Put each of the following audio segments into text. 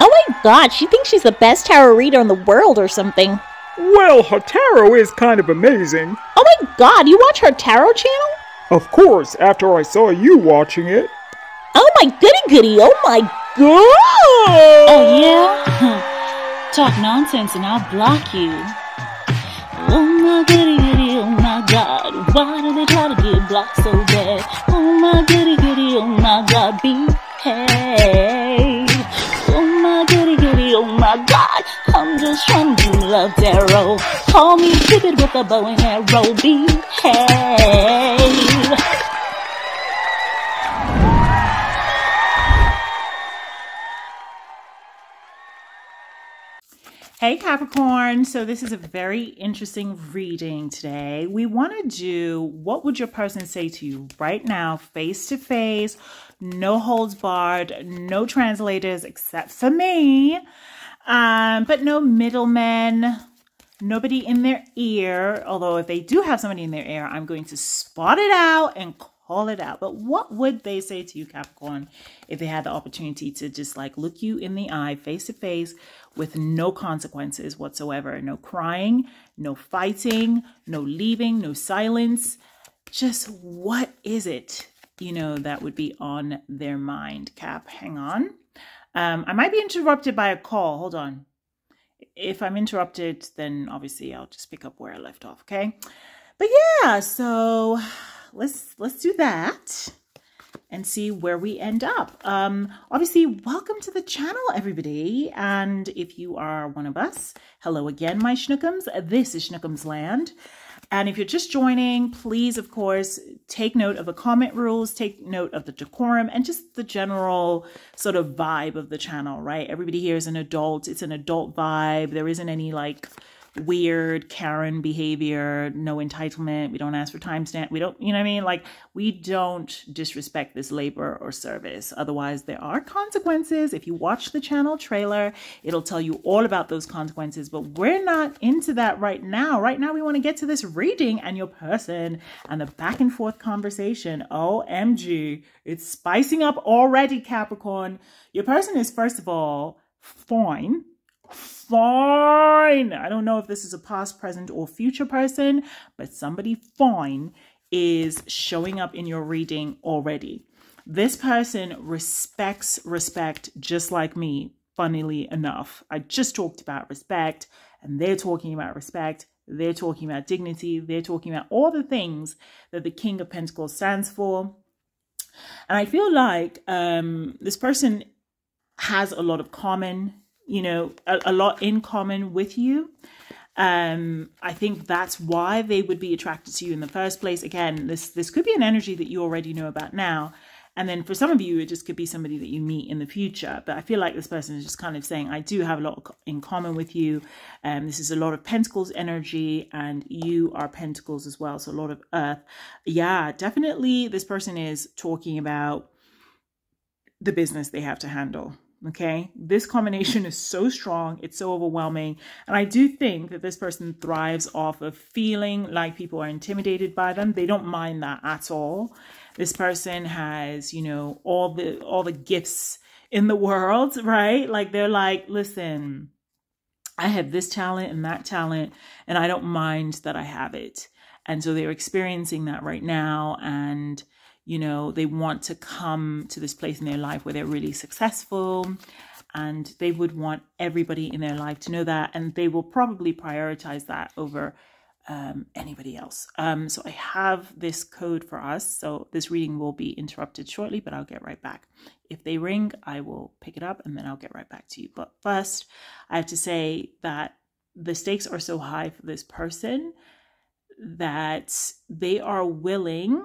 Oh my god, she thinks she's the best tarot reader in the world or something. Well, her tarot is kind of amazing. Oh my god, you watch her tarot channel? Of course, after I saw you watching it. Oh my goody goody, oh my god! Oh yeah? Talk nonsense and I'll block you. Oh my goody goody, oh my god. Why do they try to get blocked so bad? Oh my goody goody, oh my god. Behave. Oh my god. I'm just trying to love tarot. Call me Cupid with a bow and arrow. Behave. Hey Capricorn, so this is a very interesting reading today. We want to do what would your person say to you right now, face to face, no holds barred, no translators except for me, um, but no middlemen, nobody in their ear. Although if they do have somebody in their ear, I'm going to spot it out and call it out. But what would they say to you, Capricorn, if they had the opportunity to just like look you in the eye, face to face, with no consequences whatsoever. No crying, no fighting, no leaving, no silence. Just what is it, you know, that would be on their mind? Cap, hang on. Um, I might be interrupted by a call. Hold on. If I'm interrupted, then obviously I'll just pick up where I left off, okay? But yeah, so let's let's do that and see where we end up. Um, obviously, welcome to the channel, everybody. And if you are one of us, hello again, my schnookums. This is Schnookums Land. And if you're just joining, please, of course, take note of the comment rules, take note of the decorum, and just the general sort of vibe of the channel, right? Everybody here is an adult. It's an adult vibe. There isn't any like weird Karen behavior, no entitlement. We don't ask for timestamp. We don't, you know what I mean? Like, we don't disrespect this labor or service. Otherwise, there are consequences. If you watch the channel trailer, it'll tell you all about those consequences. But we're not into that right now. Right now, we want to get to this reading and your person and the back and forth conversation. OMG, it's spicing up already, Capricorn. Your person is, first of all, fine fine. I don't know if this is a past, present, or future person, but somebody fine is showing up in your reading already. This person respects respect just like me, funnily enough. I just talked about respect, and they're talking about respect. They're talking about dignity. They're talking about all the things that the King of Pentacles stands for. And I feel like um, this person has a lot of common you know, a, a lot in common with you. Um, I think that's why they would be attracted to you in the first place. Again, this this could be an energy that you already know about now. And then for some of you, it just could be somebody that you meet in the future. But I feel like this person is just kind of saying, I do have a lot in common with you. Um, this is a lot of pentacles energy, and you are pentacles as well. So a lot of earth. Yeah, definitely this person is talking about the business they have to handle Okay, this combination is so strong, it's so overwhelming. And I do think that this person thrives off of feeling like people are intimidated by them. They don't mind that at all. This person has, you know, all the all the gifts in the world, right? Like they're like, listen, I have this talent and that talent, and I don't mind that I have it. And so they're experiencing that right now. And you know, they want to come to this place in their life where they're really successful and they would want everybody in their life to know that and they will probably prioritize that over um, anybody else. Um, so I have this code for us. So this reading will be interrupted shortly, but I'll get right back. If they ring, I will pick it up and then I'll get right back to you. But first, I have to say that the stakes are so high for this person that they are willing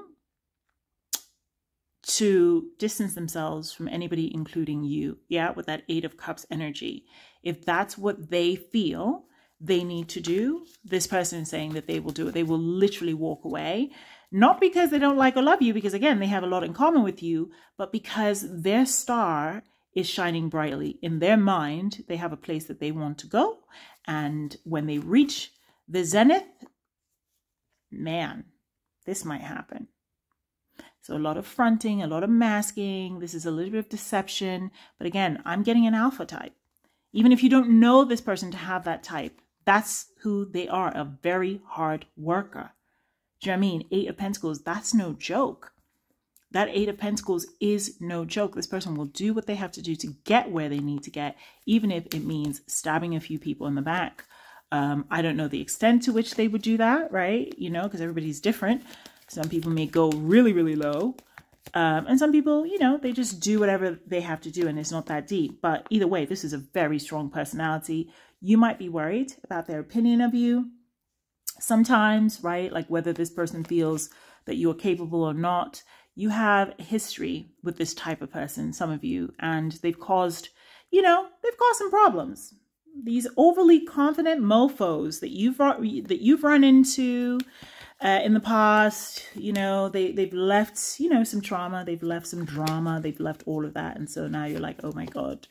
to distance themselves from anybody, including you. Yeah, with that Eight of Cups energy. If that's what they feel they need to do, this person is saying that they will do it. They will literally walk away. Not because they don't like or love you, because again, they have a lot in common with you, but because their star is shining brightly. In their mind, they have a place that they want to go. And when they reach the zenith, man, this might happen. So a lot of fronting, a lot of masking. This is a little bit of deception. But again, I'm getting an alpha type. Even if you don't know this person to have that type, that's who they are a very hard worker. Do you know what I mean? Eight of Pentacles, that's no joke. That Eight of Pentacles is no joke. This person will do what they have to do to get where they need to get, even if it means stabbing a few people in the back. Um, I don't know the extent to which they would do that, right? You know, because everybody's different. Some people may go really, really low. Um, and some people, you know, they just do whatever they have to do and it's not that deep. But either way, this is a very strong personality. You might be worried about their opinion of you sometimes, right? Like whether this person feels that you are capable or not. You have history with this type of person, some of you, and they've caused, you know, they've caused some problems. These overly confident mofos that you've that you've run into uh, in the past, you know, they, they've left, you know, some trauma, they've left some drama, they've left all of that. And so now you're like, oh my God,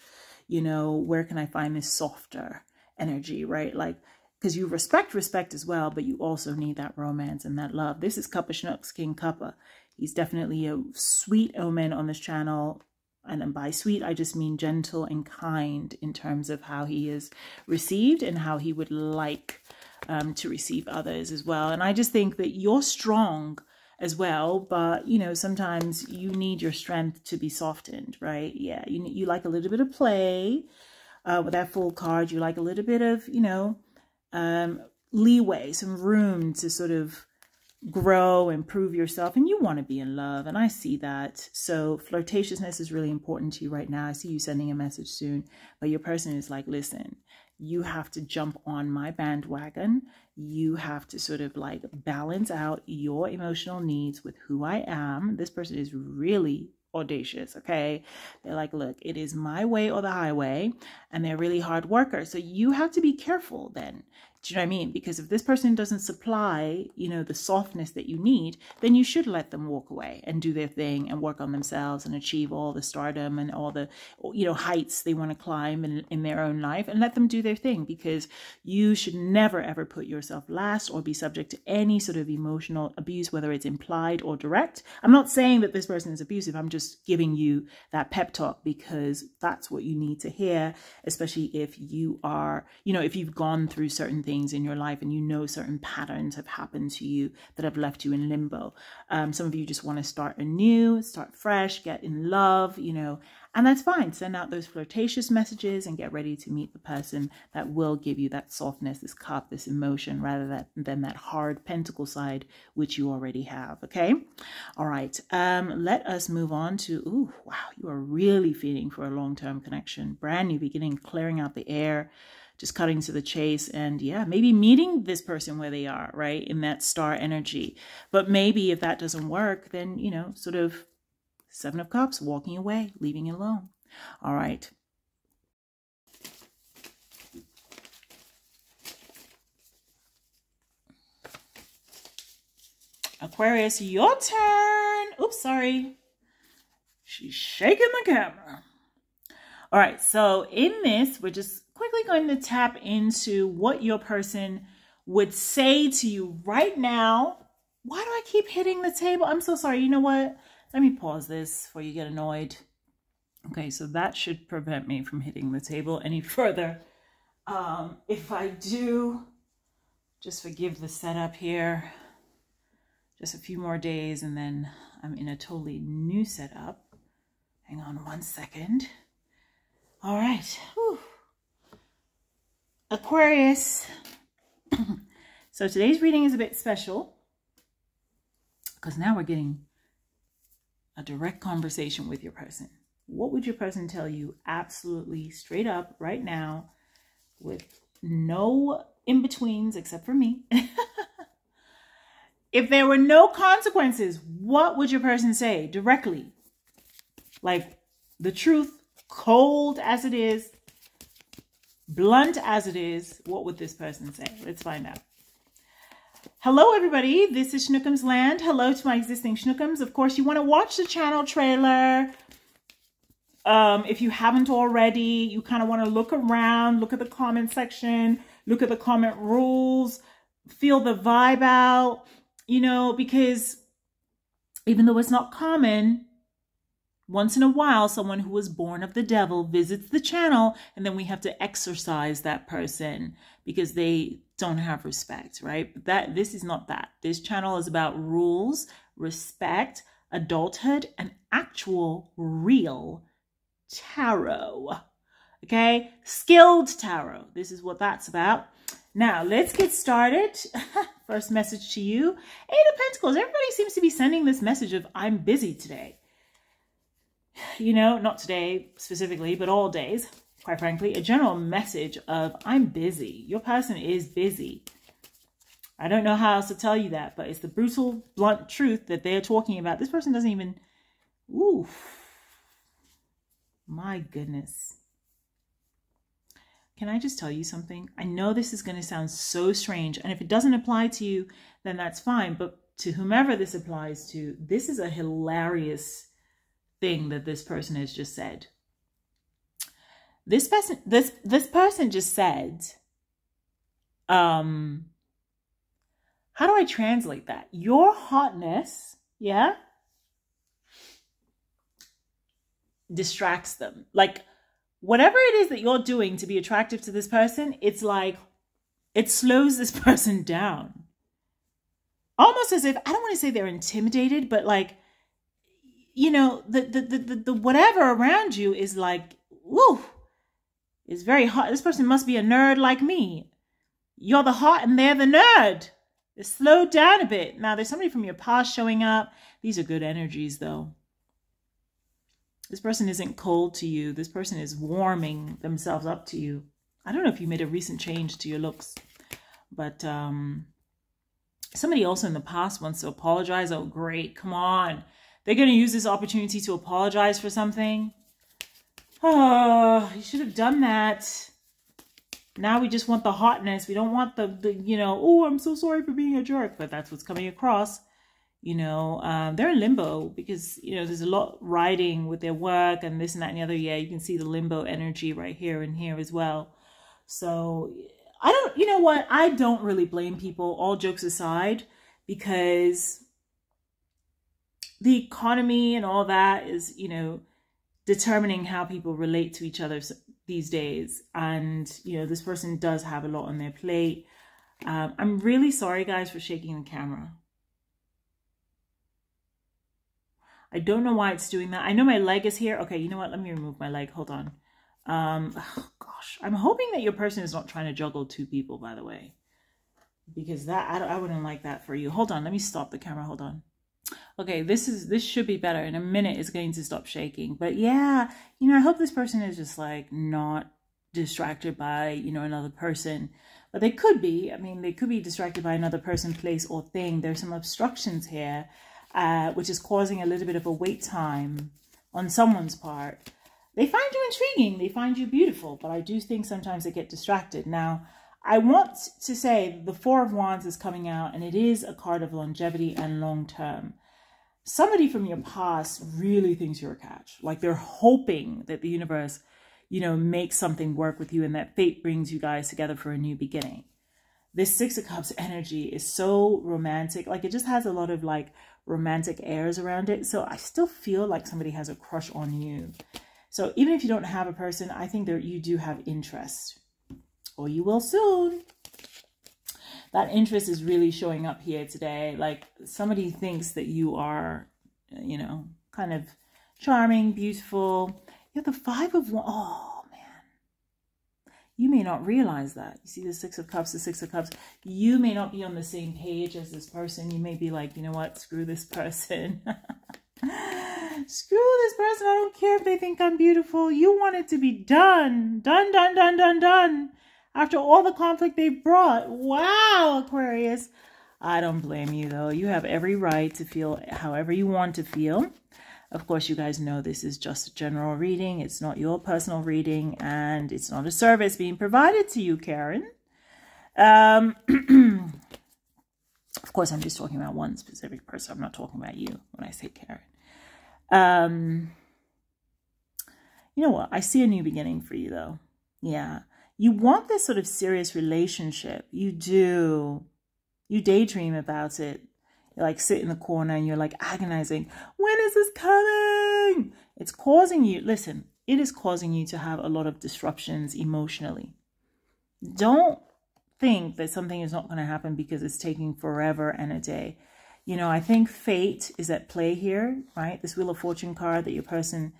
you know, where can I find this softer energy, right? Like, because you respect respect as well, but you also need that romance and that love. This is Kappa Schnooks, King Kappa. He's definitely a sweet omen on this channel. And by sweet, I just mean gentle and kind in terms of how he is received and how he would like um, to receive others as well. And I just think that you're strong as well, but you know, sometimes you need your strength to be softened, right? Yeah, you you like a little bit of play uh, with that Fool card. You like a little bit of, you know, um, leeway, some room to sort of grow and prove yourself and you want to be in love and I see that so flirtatiousness is really important to you right now I see you sending a message soon but your person is like listen you have to jump on my bandwagon. You have to sort of like balance out your emotional needs with who I am. This person is really audacious, okay? They're like, look, it is my way or the highway, and they're really hard workers. So you have to be careful then. Do you know what I mean? Because if this person doesn't supply, you know, the softness that you need, then you should let them walk away and do their thing and work on themselves and achieve all the stardom and all the, you know, heights they want to climb in, in their own life and let them do their thing because you should never ever put yourself last or be subject to any sort of emotional abuse, whether it's implied or direct. I'm not saying that this person is abusive. I'm just giving you that pep talk because that's what you need to hear, especially if you are, you know, if you've gone through certain things things in your life and you know certain patterns have happened to you that have left you in limbo. Um, some of you just want to start anew, start fresh, get in love, you know, and that's fine. Send out those flirtatious messages and get ready to meet the person that will give you that softness, this cup, this emotion, rather than, than that hard pentacle side, which you already have. Okay. All right. Um, let us move on to, ooh, wow, you are really feeling for a long-term connection. Brand new beginning, clearing out the air, just cutting to the chase and yeah, maybe meeting this person where they are, right? In that star energy. But maybe if that doesn't work, then, you know, sort of Seven of Cups, walking away, leaving it alone. All right. Aquarius, your turn. Oops, sorry. She's shaking the camera. All right, so in this, we're just going to tap into what your person would say to you right now. Why do I keep hitting the table? I'm so sorry. You know what? Let me pause this before you get annoyed. Okay, so that should prevent me from hitting the table any further. Um, if I do, just forgive the setup here. Just a few more days and then I'm in a totally new setup. Hang on one second. All right. Whew. Aquarius. so today's reading is a bit special because now we're getting a direct conversation with your person. What would your person tell you absolutely straight up right now with no in-betweens except for me? if there were no consequences, what would your person say directly? Like the truth, cold as it is, blunt as it is, what would this person say? Let's find out. Hello, everybody. This is Schnookums Land. Hello to my existing Schnookums. Of course, you want to watch the channel trailer. Um, if you haven't already, you kind of want to look around, look at the comment section, look at the comment rules, feel the vibe out, you know, because even though it's not common, once in a while, someone who was born of the devil visits the channel, and then we have to exorcise that person because they don't have respect, right? That this is not that. This channel is about rules, respect, adulthood, and actual real tarot. Okay, skilled tarot. This is what that's about. Now, let's get started. First message to you. Eight of Pentacles. Everybody seems to be sending this message of I'm busy today you know, not today specifically, but all days, quite frankly, a general message of I'm busy. Your person is busy. I don't know how else to tell you that, but it's the brutal, blunt truth that they're talking about. This person doesn't even, ooh, my goodness. Can I just tell you something? I know this is going to sound so strange, and if it doesn't apply to you, then that's fine. But to whomever this applies to, this is a hilarious thing that this person has just said. This person this this person just said um how do I translate that? Your hotness, yeah, distracts them. Like whatever it is that you're doing to be attractive to this person, it's like it slows this person down. Almost as if I don't want to say they're intimidated, but like you know, the, the, the, the, whatever around you is like, woo, it's very hot. This person must be a nerd like me. You're the hot and they're the nerd. Slowed down a bit. Now, there's somebody from your past showing up. These are good energies, though. This person isn't cold to you. This person is warming themselves up to you. I don't know if you made a recent change to your looks, but um, somebody also in the past wants to apologize. Oh, great. Come on. They're going to use this opportunity to apologize for something. Oh, you should have done that. Now we just want the hotness. We don't want the, the you know, oh, I'm so sorry for being a jerk. But that's what's coming across. You know, um, they're in limbo because, you know, there's a lot riding with their work and this and that and the other. Yeah, you can see the limbo energy right here and here as well. So I don't, you know what? I don't really blame people, all jokes aside, because the economy and all that is, you know, determining how people relate to each other these days. And, you know, this person does have a lot on their plate. Um, I'm really sorry, guys, for shaking the camera. I don't know why it's doing that. I know my leg is here. Okay, you know what? Let me remove my leg. Hold on. Um, oh, gosh, I'm hoping that your person is not trying to juggle two people, by the way. Because that, I, I wouldn't like that for you. Hold on. Let me stop the camera. Hold on okay, this is this should be better. In a minute, it's going to stop shaking. But yeah, you know, I hope this person is just like not distracted by you know another person. But they could be. I mean, they could be distracted by another person, place, or thing. There's some obstructions here, uh, which is causing a little bit of a wait time on someone's part. They find you intriguing. They find you beautiful. But I do think sometimes they get distracted. Now, I want to say the Four of Wands is coming out and it is a card of longevity and long term somebody from your past really thinks you're a catch. Like they're hoping that the universe, you know, makes something work with you and that fate brings you guys together for a new beginning. This Six of Cups energy is so romantic. Like it just has a lot of like romantic airs around it. So I still feel like somebody has a crush on you. So even if you don't have a person, I think that you do have interest. Or you will soon that interest is really showing up here today. Like somebody thinks that you are, you know, kind of charming, beautiful. You have the five of one. Oh, man. You may not realize that. You see the six of cups, the six of cups. You may not be on the same page as this person. You may be like, you know what? Screw this person. Screw this person. I don't care if they think I'm beautiful. You want it to be done. Done, done, done, done, done after all the conflict they brought. Wow, Aquarius. I don't blame you, though. You have every right to feel however you want to feel. Of course, you guys know this is just a general reading. It's not your personal reading, and it's not a service being provided to you, Karen. Um, of course, I'm just talking about one specific person. I'm not talking about you when I say Karen. Um, you know what? I see a new beginning for you, though. Yeah you want this sort of serious relationship. You do. You daydream about it. You like sit in the corner and you're like agonizing. When is this coming? It's causing you, listen, it is causing you to have a lot of disruptions emotionally. Don't think that something is not going to happen because it's taking forever and a day. You know, I think fate is at play here, right? This Wheel of Fortune card that your person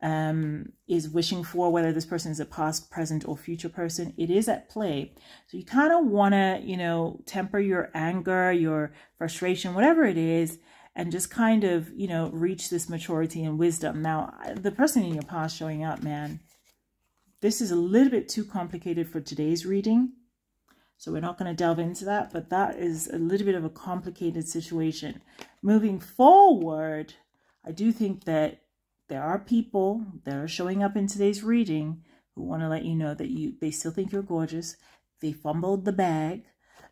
um, is wishing for, whether this person is a past, present, or future person, it is at play. So you kind of want to, you know, temper your anger, your frustration, whatever it is, and just kind of, you know, reach this maturity and wisdom. Now, the person in your past showing up, man, this is a little bit too complicated for today's reading. So we're not going to delve into that, but that is a little bit of a complicated situation. Moving forward, I do think that there are people that are showing up in today's reading who want to let you know that you they still think you're gorgeous. They fumbled the bag.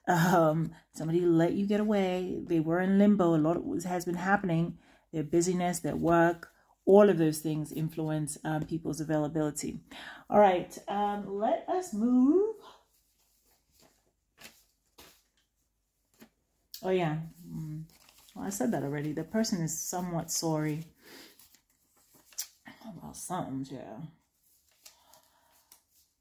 Um, somebody let you get away. They were in limbo. A lot has been happening. Their busyness, their work, all of those things influence um, people's availability. All right, um, let us move. Oh yeah, mm. well I said that already. The person is somewhat sorry about something, yeah.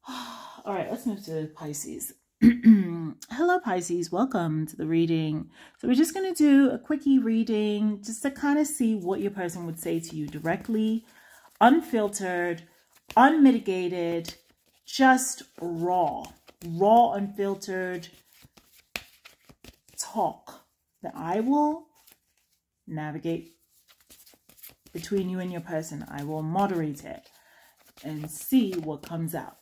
All right, let's move to Pisces. Hello, Pisces. Welcome to the reading. So we're just going to do a quickie reading just to kind of see what your person would say to you directly, unfiltered, unmitigated, just raw, raw, unfiltered talk that I will navigate between you and your person. I will moderate it and see what comes out.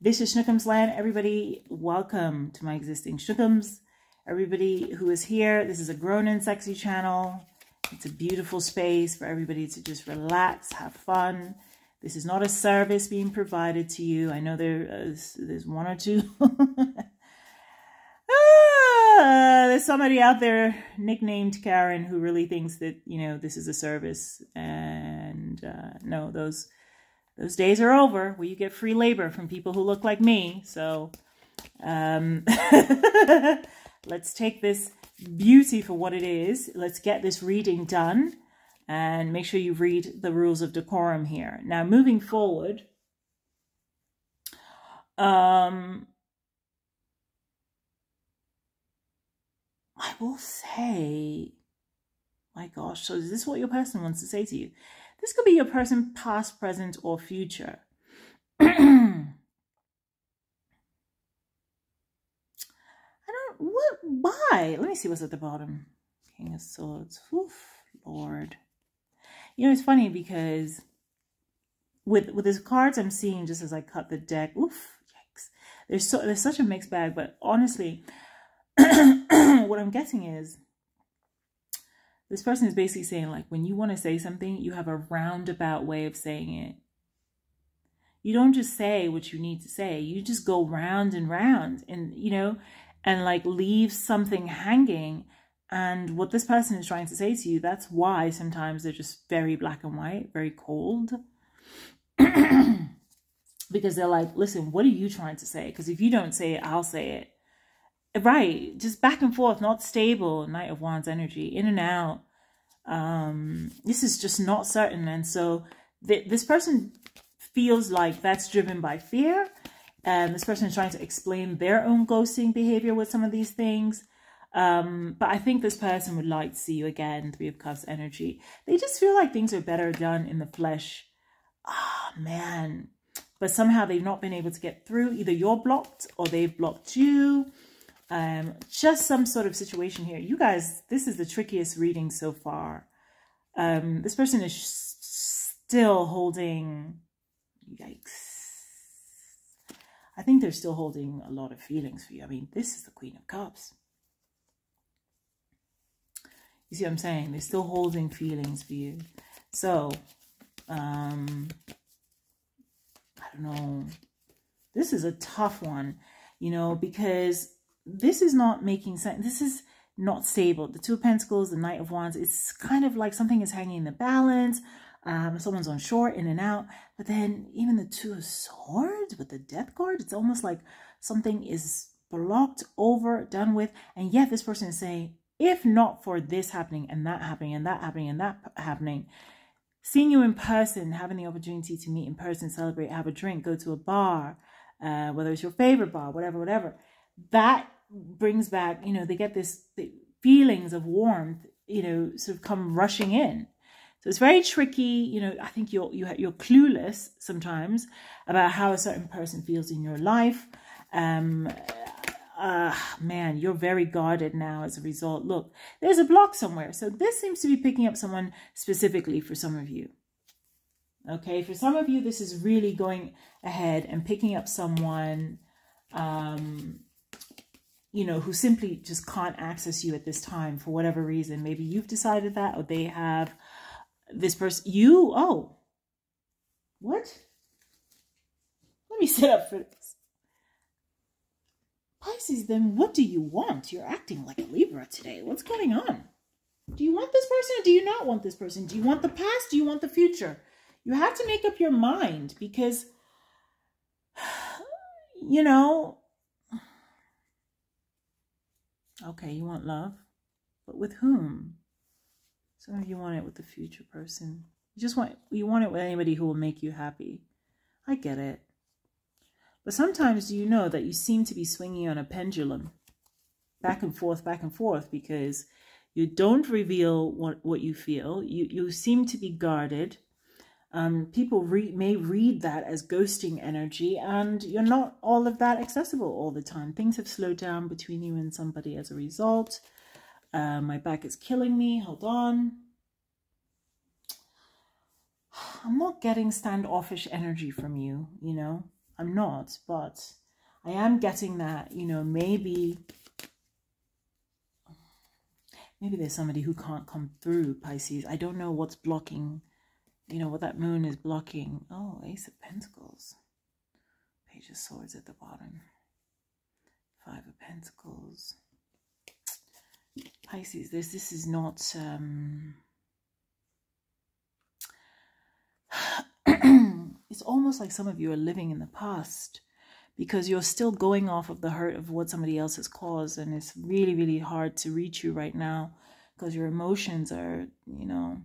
This is Shnookums Land. Everybody, welcome to my existing Shnookums. Everybody who is here, this is a grown and sexy channel. It's a beautiful space for everybody to just relax, have fun. This is not a service being provided to you. I know there is, there's one or two uh, there's somebody out there nicknamed Karen who really thinks that you know this is a service, and uh, no, those those days are over where you get free labor from people who look like me. So um, let's take this beauty for what it is. Let's get this reading done and make sure you read the rules of decorum here. Now, moving forward, um, I will say, my gosh, so is this what your person wants to say to you? This could be your person past, present, or future. I don't, what, why? Let me see what's at the bottom. King of Swords. Oof, Lord. You know, it's funny because with with these cards I'm seeing just as I cut the deck, oof, yikes. There's so there's such a mixed bag, but honestly, what I'm getting is this person is basically saying like when you want to say something, you have a roundabout way of saying it. You don't just say what you need to say. You just go round and round and you know and like leave something hanging and what this person is trying to say to you, that's why sometimes they're just very black and white, very cold. because they're like, listen, what are you trying to say? Because if you don't say it, I'll say it. Right. Just back and forth, not stable. Knight of Wands energy, in and out. Um, this is just not certain. And so th this person feels like that's driven by fear. And this person is trying to explain their own ghosting behavior with some of these things. Um, but I think this person would like to see you again, Three of Cups energy. They just feel like things are better done in the flesh. Ah, oh, man. But somehow they've not been able to get through. Either you're blocked or they've blocked you um, just some sort of situation here. You guys, this is the trickiest reading so far. Um, this person is still holding, yikes. I think they're still holding a lot of feelings for you. I mean, this is the Queen of Cups. You see what I'm saying? They're still holding feelings for you. So, um, I don't know. This is a tough one, you know, because this is not making sense. This is not stable. The Two of Pentacles, the Knight of Wands, it's kind of like something is hanging in the balance. Um, someone's on shore, in and out. But then even the Two of Swords with the Death card, it's almost like something is blocked over, done with. And yet this person is saying, if not for this happening and that happening and that happening and that happening, seeing you in person, having the opportunity to meet in person, celebrate, have a drink, go to a bar, uh, whether it's your favorite bar, whatever, whatever, that brings back, you know, they get this the feelings of warmth, you know, sort of come rushing in. So it's very tricky. You know, I think you're you you're clueless sometimes about how a certain person feels in your life. Um, uh, man, you're very guarded now as a result. Look, there's a block somewhere. So this seems to be picking up someone specifically for some of you. Okay, for some of you, this is really going ahead and picking up someone, um, you know, who simply just can't access you at this time for whatever reason. Maybe you've decided that or they have this person. You, oh, what? Let me sit up for this. Pisces, then what do you want? You're acting like a Libra today. What's going on? Do you want this person or do you not want this person? Do you want the past? Do you want the future? You have to make up your mind because, you know, okay, you want love, but with whom? Some of you want it with the future person. You just want you want it with anybody who will make you happy. I get it. But sometimes you know that you seem to be swinging on a pendulum back and forth, back and forth because you don't reveal what, what you feel. You, you seem to be guarded. Um, people re may read that as ghosting energy and you're not all of that accessible all the time. Things have slowed down between you and somebody as a result. Uh, my back is killing me. Hold on. I'm not getting standoffish energy from you, you know. I'm not, but I am getting that, you know, maybe maybe there's somebody who can't come through Pisces. I don't know what's blocking, you know, what that moon is blocking. Oh, Ace of Pentacles. Page of Swords at the bottom. Five of Pentacles. Pisces, this this is not um it's almost like some of you are living in the past because you're still going off of the hurt of what somebody else has caused and it's really really hard to reach you right now because your emotions are you know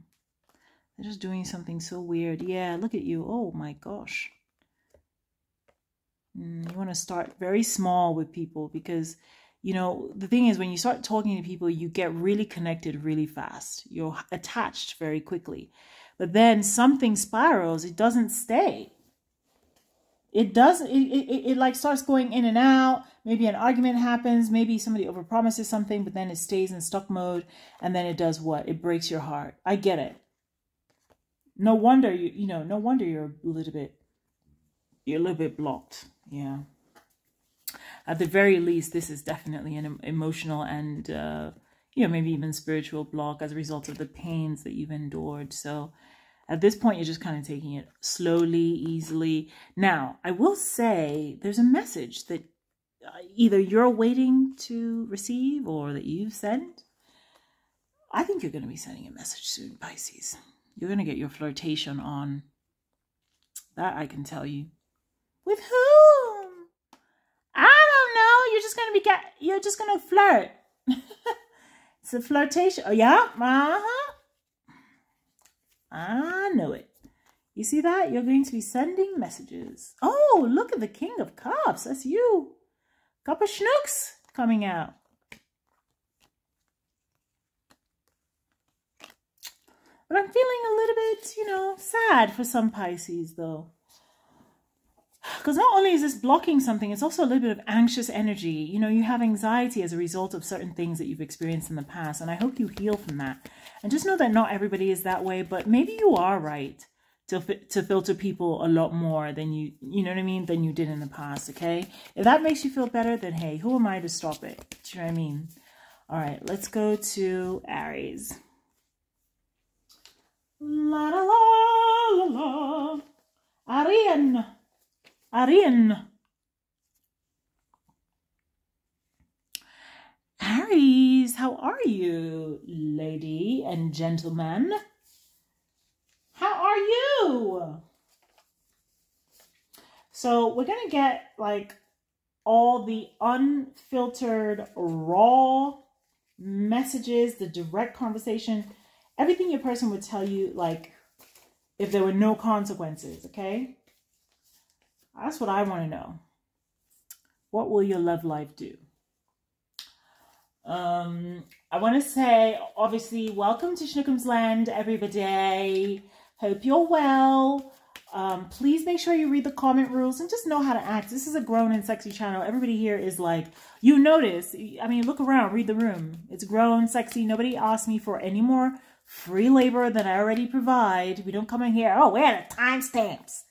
they're just doing something so weird yeah look at you oh my gosh mm, you want to start very small with people because you know the thing is when you start talking to people you get really connected really fast you're attached very quickly but then something spirals, it doesn't stay. It doesn't, it, it, it like starts going in and out. Maybe an argument happens. Maybe somebody overpromises something, but then it stays in stuck mode. And then it does what? It breaks your heart. I get it. No wonder you, you know, no wonder you're a little bit, you're a little bit blocked. Yeah. At the very least, this is definitely an emotional and, uh, you know, maybe even spiritual block as a result of the pains that you've endured. So at this point, you're just kind of taking it slowly, easily. Now, I will say there's a message that uh, either you're waiting to receive or that you've sent. I think you're going to be sending a message soon, Pisces. You're going to get your flirtation on. That I can tell you. With whom? I don't know. You're just going to be get. You're just going to flirt. It's a flirtation. Oh, yeah? Uh-huh. I know it. You see that? You're going to be sending messages. Oh, look at the King of Cups. That's you. Cup of Schnooks coming out. But I'm feeling a little bit, you know, sad for some Pisces, though because not only is this blocking something, it's also a little bit of anxious energy. You know, you have anxiety as a result of certain things that you've experienced in the past. And I hope you heal from that. And just know that not everybody is that way, but maybe you are right to, to filter people a lot more than you, you know what I mean, than you did in the past, okay? If that makes you feel better, then hey, who am I to stop it? Do you know what I mean? All right, let's go to Aries. La la la la la. Arian. Arian. Aries, how are you, lady and gentleman? How are you? So we're going to get like all the unfiltered, raw messages, the direct conversation, everything your person would tell you like if there were no consequences, okay? That's what I want to know. What will your love life do? Um, I want to say, obviously, welcome to Schnookums Land, everybody. Hope you're well. Um, please make sure you read the comment rules and just know how to act. This is a grown and sexy channel. Everybody here is like, you notice. I mean, look around, read the room. It's grown, sexy. Nobody asked me for any more free labor that I already provide. We don't come in here, oh, where are the timestamps?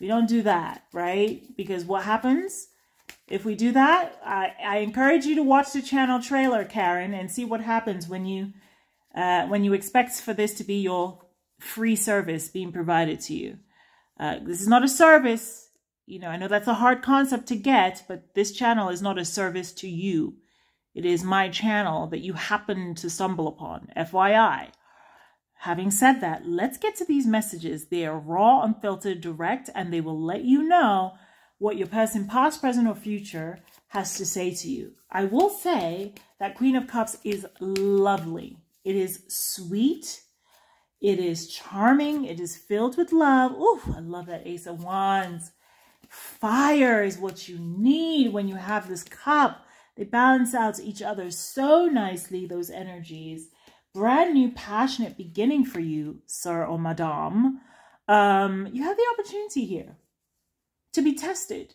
We don't do that, right? Because what happens if we do that? I, I encourage you to watch the channel trailer, Karen, and see what happens when you uh, when you expect for this to be your free service being provided to you. Uh, this is not a service. You know, I know that's a hard concept to get, but this channel is not a service to you. It is my channel that you happen to stumble upon, FYI. Having said that, let's get to these messages. They are raw, unfiltered, direct, and they will let you know what your person, past, present, or future, has to say to you. I will say that Queen of Cups is lovely. It is sweet. It is charming. It is filled with love. Ooh, I love that Ace of Wands. Fire is what you need when you have this cup. They balance out each other so nicely, those energies brand new passionate beginning for you, sir or madame, um, you have the opportunity here to be tested.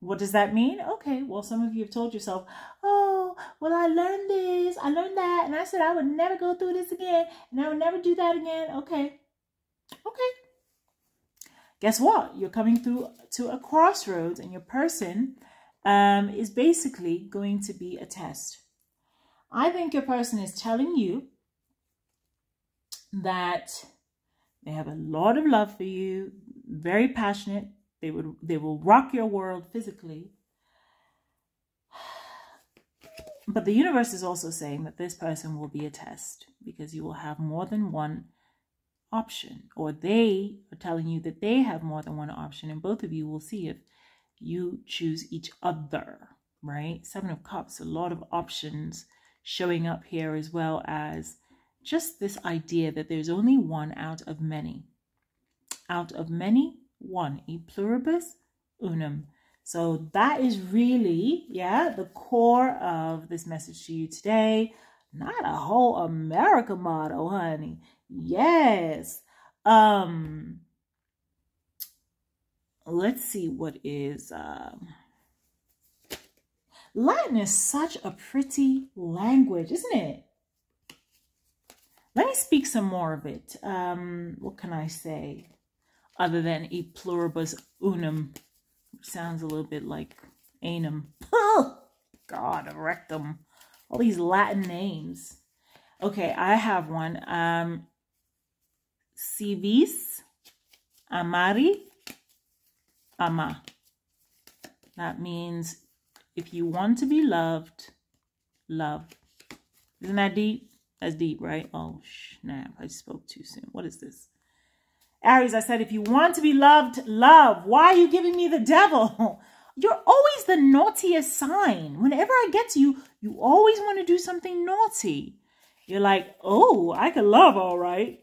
What does that mean? Okay, well, some of you have told yourself, oh, well, I learned this, I learned that, and I said I would never go through this again, and I would never do that again. Okay, okay. Guess what? You're coming through to a crossroads, and your person um, is basically going to be a test. I think your person is telling you that they have a lot of love for you, very passionate. They would they will rock your world physically. But the universe is also saying that this person will be a test because you will have more than one option, or they are telling you that they have more than one option, and both of you will see if you choose each other, right? Seven of Cups, a lot of options showing up here as well as just this idea that there's only one out of many. Out of many, one. E pluribus unum. So that is really, yeah, the core of this message to you today. Not a whole America motto, honey. Yes. Um, let's see what is um Latin is such a pretty language, isn't it? Let me speak some more of it. Um, what can I say? Other than e pluribus unum. Sounds a little bit like anum. God, rectum. All these Latin names. Okay, I have one. Um, si vis, amari, ama. That means if you want to be loved, love. Isn't that deep? That's deep, right? Oh, snap. I spoke too soon. What is this? Aries, I said, if you want to be loved, love. Why are you giving me the devil? You're always the naughtiest sign. Whenever I get to you, you always want to do something naughty. You're like, oh, I can love all right.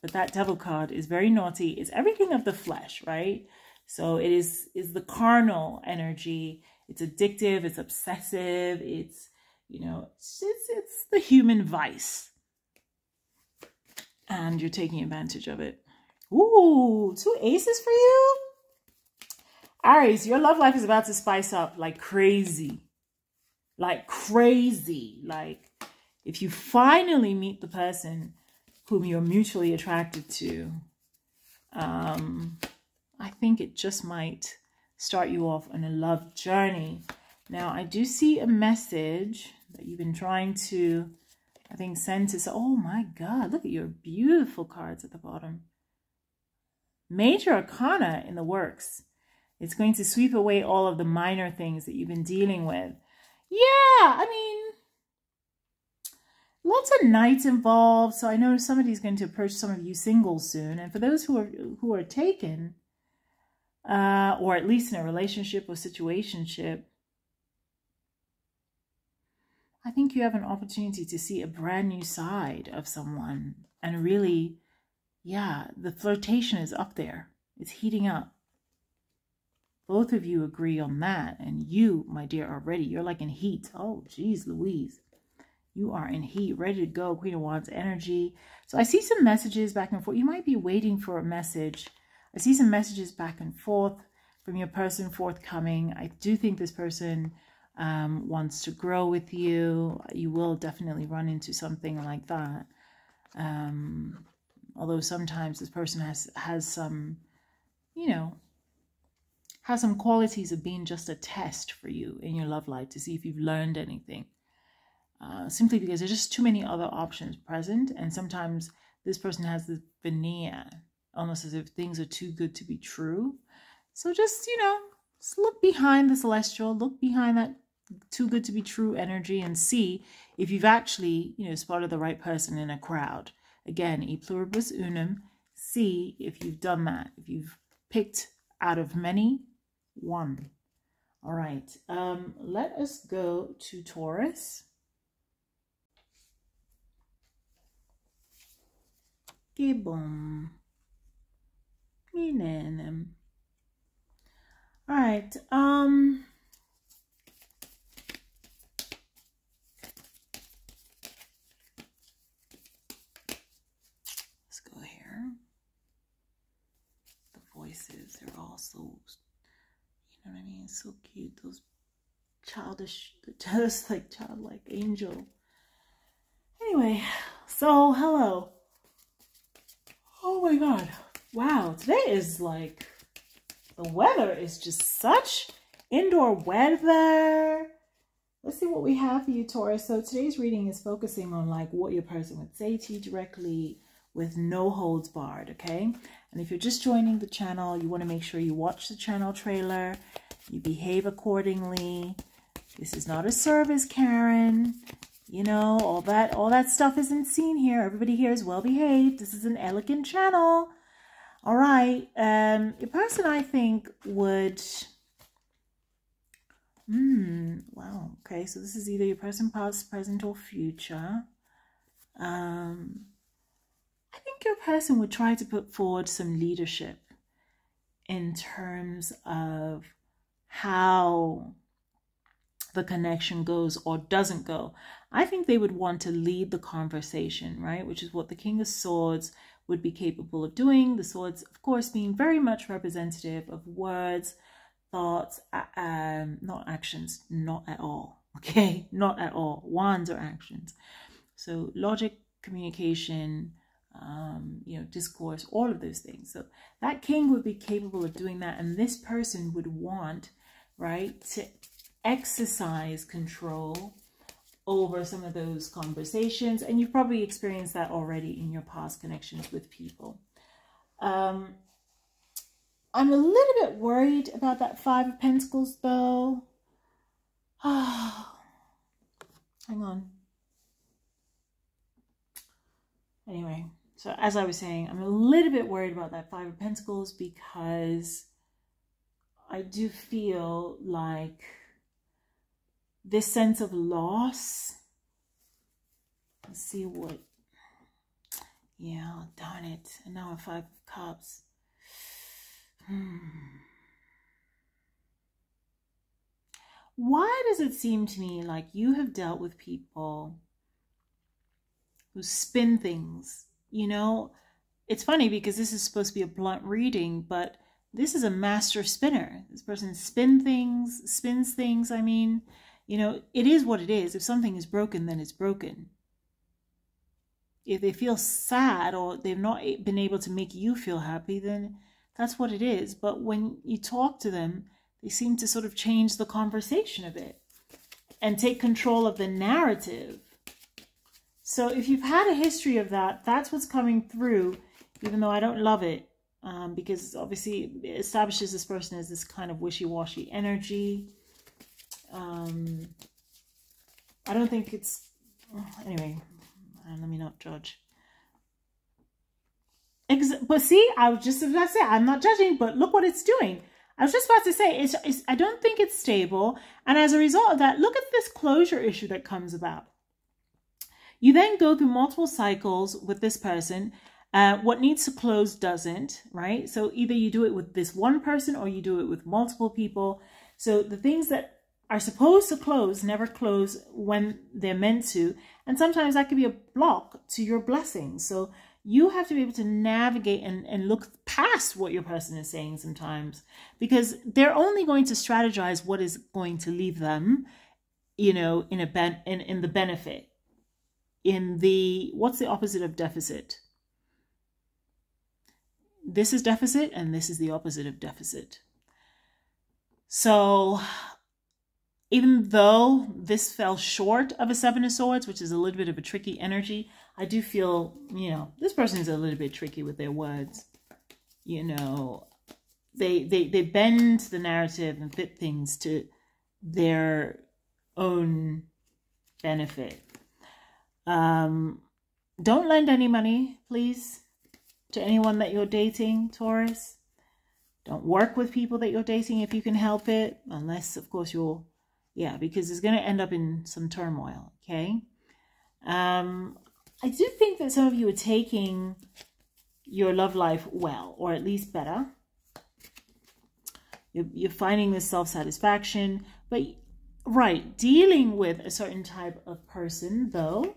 But that devil card is very naughty. It's everything of the flesh, right? So it is, is the carnal energy it's addictive, it's obsessive, it's, you know, it's, it's, it's the human vice. And you're taking advantage of it. Ooh, two aces for you? Aries, your love life is about to spice up like crazy. Like crazy. Like if you finally meet the person whom you're mutually attracted to, um, I think it just might start you off on a love journey. Now, I do see a message that you've been trying to, I think, send to, oh my God, look at your beautiful cards at the bottom. Major Arcana in the works. It's going to sweep away all of the minor things that you've been dealing with. Yeah, I mean, lots of knights involved. So I know somebody's going to approach some of you singles soon. And for those who are who are taken, uh, or at least in a relationship or situationship, I think you have an opportunity to see a brand new side of someone and really yeah, the flirtation is up there. It's heating up. Both of you agree on that. And you, my dear, are ready. You're like in heat. Oh, geez, Louise. You are in heat, ready to go. Queen of Wands energy. So I see some messages back and forth. You might be waiting for a message. I see some messages back and forth from your person forthcoming. I do think this person um, wants to grow with you. You will definitely run into something like that. Um, although sometimes this person has has some, you know, has some qualities of being just a test for you in your love life to see if you've learned anything. Uh, simply because there's just too many other options present, and sometimes this person has the veneer, almost as if things are too good to be true. So just you know, just look behind the celestial, look behind that too good to be true energy, and see if you've actually you know spotted the right person in a crowd. Again, e pluribus unum. See if you've done that. If you've picked out of many, one. All right. Um, let us go to Taurus. Gibum. Minen. All right. Um, let's go here. The voices, they're all so, you know what I mean? So cute. Those childish, just like childlike angel. Anyway, so hello. Oh my god. Wow, today is like the weather is just such indoor weather. Let's see what we have for you, Taurus. So today's reading is focusing on like what your person would say to you directly with no holds barred, okay? And if you're just joining the channel, you want to make sure you watch the channel trailer, you behave accordingly. This is not a service, Karen. You know, all that all that stuff isn't seen here. Everybody here is well behaved. This is an elegant channel. All right. Um, your person, I think, would... Hmm. Wow. Okay. So this is either your person, past, present, or future. Um, I think your person would try to put forward some leadership in terms of how the connection goes or doesn't go. I think they would want to lead the conversation, right? Which is what the King of Swords would be capable of doing. The swords, of course, being very much representative of words, thoughts, um, not actions, not at all. Okay, not at all. Wands are actions. So logic, communication, um, you know, discourse, all of those things. So that king would be capable of doing that, and this person would want, right, to exercise control over some of those conversations. And you've probably experienced that already in your past connections with people. Um, I'm a little bit worried about that Five of Pentacles, though. Hang on. Anyway, so as I was saying, I'm a little bit worried about that Five of Pentacles because I do feel like this sense of loss. Let's see what. Yeah, darn it. And now a Five of Cups. Hmm. Why does it seem to me like you have dealt with people who spin things? You know, it's funny because this is supposed to be a blunt reading, but this is a master spinner. This person spin things, spins things, I mean, you know, it is what it is. If something is broken, then it's broken. If they feel sad or they've not been able to make you feel happy, then that's what it is. But when you talk to them, they seem to sort of change the conversation a bit and take control of the narrative. So if you've had a history of that, that's what's coming through, even though I don't love it, um, because obviously it establishes this person as this kind of wishy-washy energy. Um, I don't think it's, anyway, let me not judge. Ex but see, I was just about to say, I'm not judging, but look what it's doing. I was just about to say, it's, it's, I don't think it's stable. And as a result of that, look at this closure issue that comes about. You then go through multiple cycles with this person Uh, what needs to close doesn't, right? So either you do it with this one person or you do it with multiple people. So the things that are supposed to close never close when they're meant to. And sometimes that could be a block to your blessings. So you have to be able to navigate and, and look past what your person is saying sometimes because they're only going to strategize what is going to leave them, you know, in a ben in, in the benefit. In the what's the opposite of deficit? This is deficit and this is the opposite of deficit. So even though this fell short of a Seven of Swords, which is a little bit of a tricky energy, I do feel, you know, this person is a little bit tricky with their words. You know, they they they bend the narrative and fit things to their own benefit. Um, don't lend any money, please, to anyone that you're dating, Taurus. Don't work with people that you're dating if you can help it, unless, of course, you're yeah, because it's going to end up in some turmoil, okay? Um, I do think that some of you are taking your love life well, or at least better. You're, you're finding this self-satisfaction, but right, dealing with a certain type of person, though,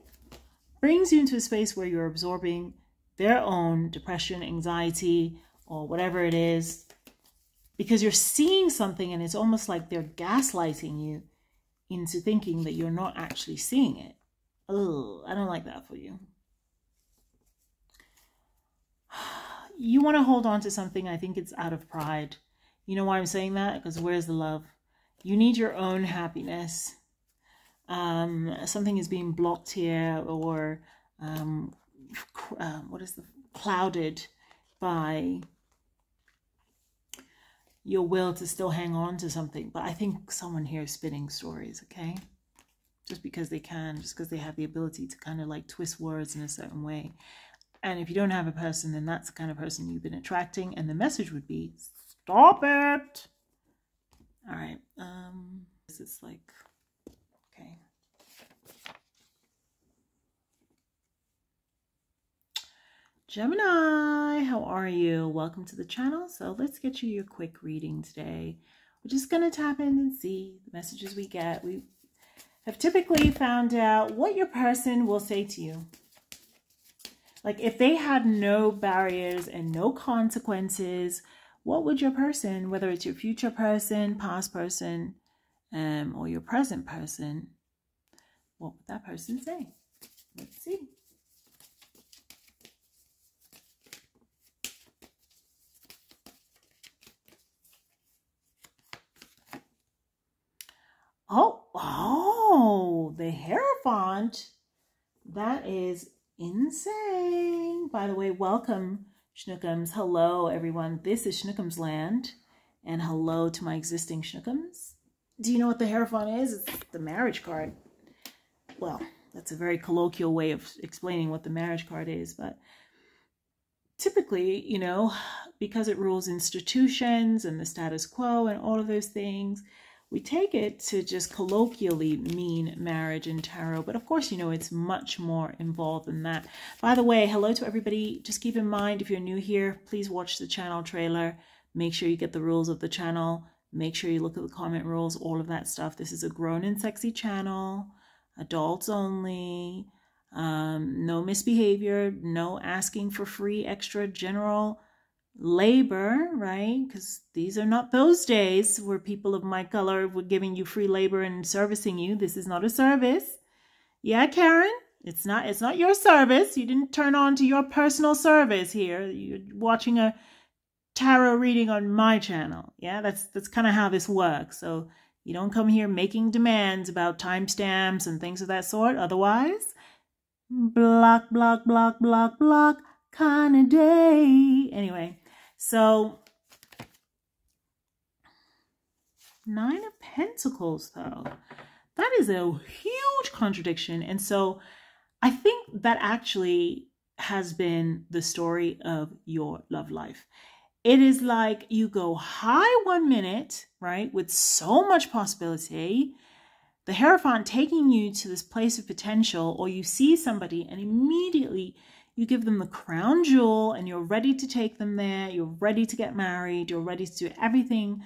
brings you into a space where you're absorbing their own depression, anxiety, or whatever it is because you're seeing something and it's almost like they're gaslighting you into thinking that you're not actually seeing it. Oh, I don't like that for you. You want to hold on to something, I think it's out of pride. You know why I'm saying that? Because where's the love? You need your own happiness. Um, something is being blocked here or um, uh, what is the clouded by your will to still hang on to something. But I think someone here is spinning stories, okay? Just because they can, just because they have the ability to kind of like twist words in a certain way. And if you don't have a person, then that's the kind of person you've been attracting. And the message would be, stop it. All right. Um, this is like, okay. Gemini, how are you? Welcome to the channel. So let's get you your quick reading today. We're just going to tap in and see the messages we get. We have typically found out what your person will say to you. Like if they had no barriers and no consequences, what would your person, whether it's your future person, past person, um, or your present person, what would that person say? Let's see. Oh, oh, the Hierophant. That is insane. By the way, welcome, Schnookums. Hello, everyone. This is Schnookums Land. And hello to my existing Schnookums. Do you know what the Hierophant is? It's the marriage card. Well, that's a very colloquial way of explaining what the marriage card is, but typically, you know, because it rules institutions and the status quo and all of those things, we take it to just colloquially mean marriage in tarot, but of course, you know, it's much more involved than that. By the way, hello to everybody. Just keep in mind, if you're new here, please watch the channel trailer. Make sure you get the rules of the channel. Make sure you look at the comment rules, all of that stuff. This is a grown and sexy channel, adults only, um, no misbehavior, no asking for free extra general labor, right? Because these are not those days where people of my color were giving you free labor and servicing you. This is not a service. Yeah, Karen, it's not. It's not your service. You didn't turn on to your personal service here. You're watching a tarot reading on my channel. Yeah, that's that's kind of how this works. So you don't come here making demands about timestamps and things of that sort. Otherwise, block, block, block, block, block kind of day. Anyway, so, Nine of Pentacles, though, that is a huge contradiction. And so I think that actually has been the story of your love life. It is like you go high one minute, right, with so much possibility, the Hierophant taking you to this place of potential, or you see somebody and immediately You give them the crown jewel and you're ready to take them there. You're ready to get married. You're ready to do everything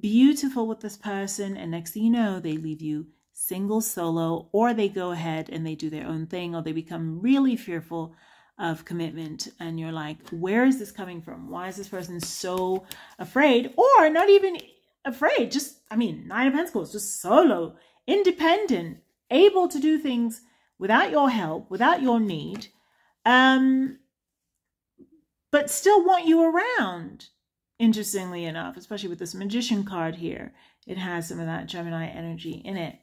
beautiful with this person. And next thing you know, they leave you single solo or they go ahead and they do their own thing or they become really fearful of commitment and you're like where is this coming from why is this person so afraid or not even afraid just i mean nine of pentacles just solo independent able to do things without your help without your need um but still want you around interestingly enough especially with this magician card here it has some of that gemini energy in it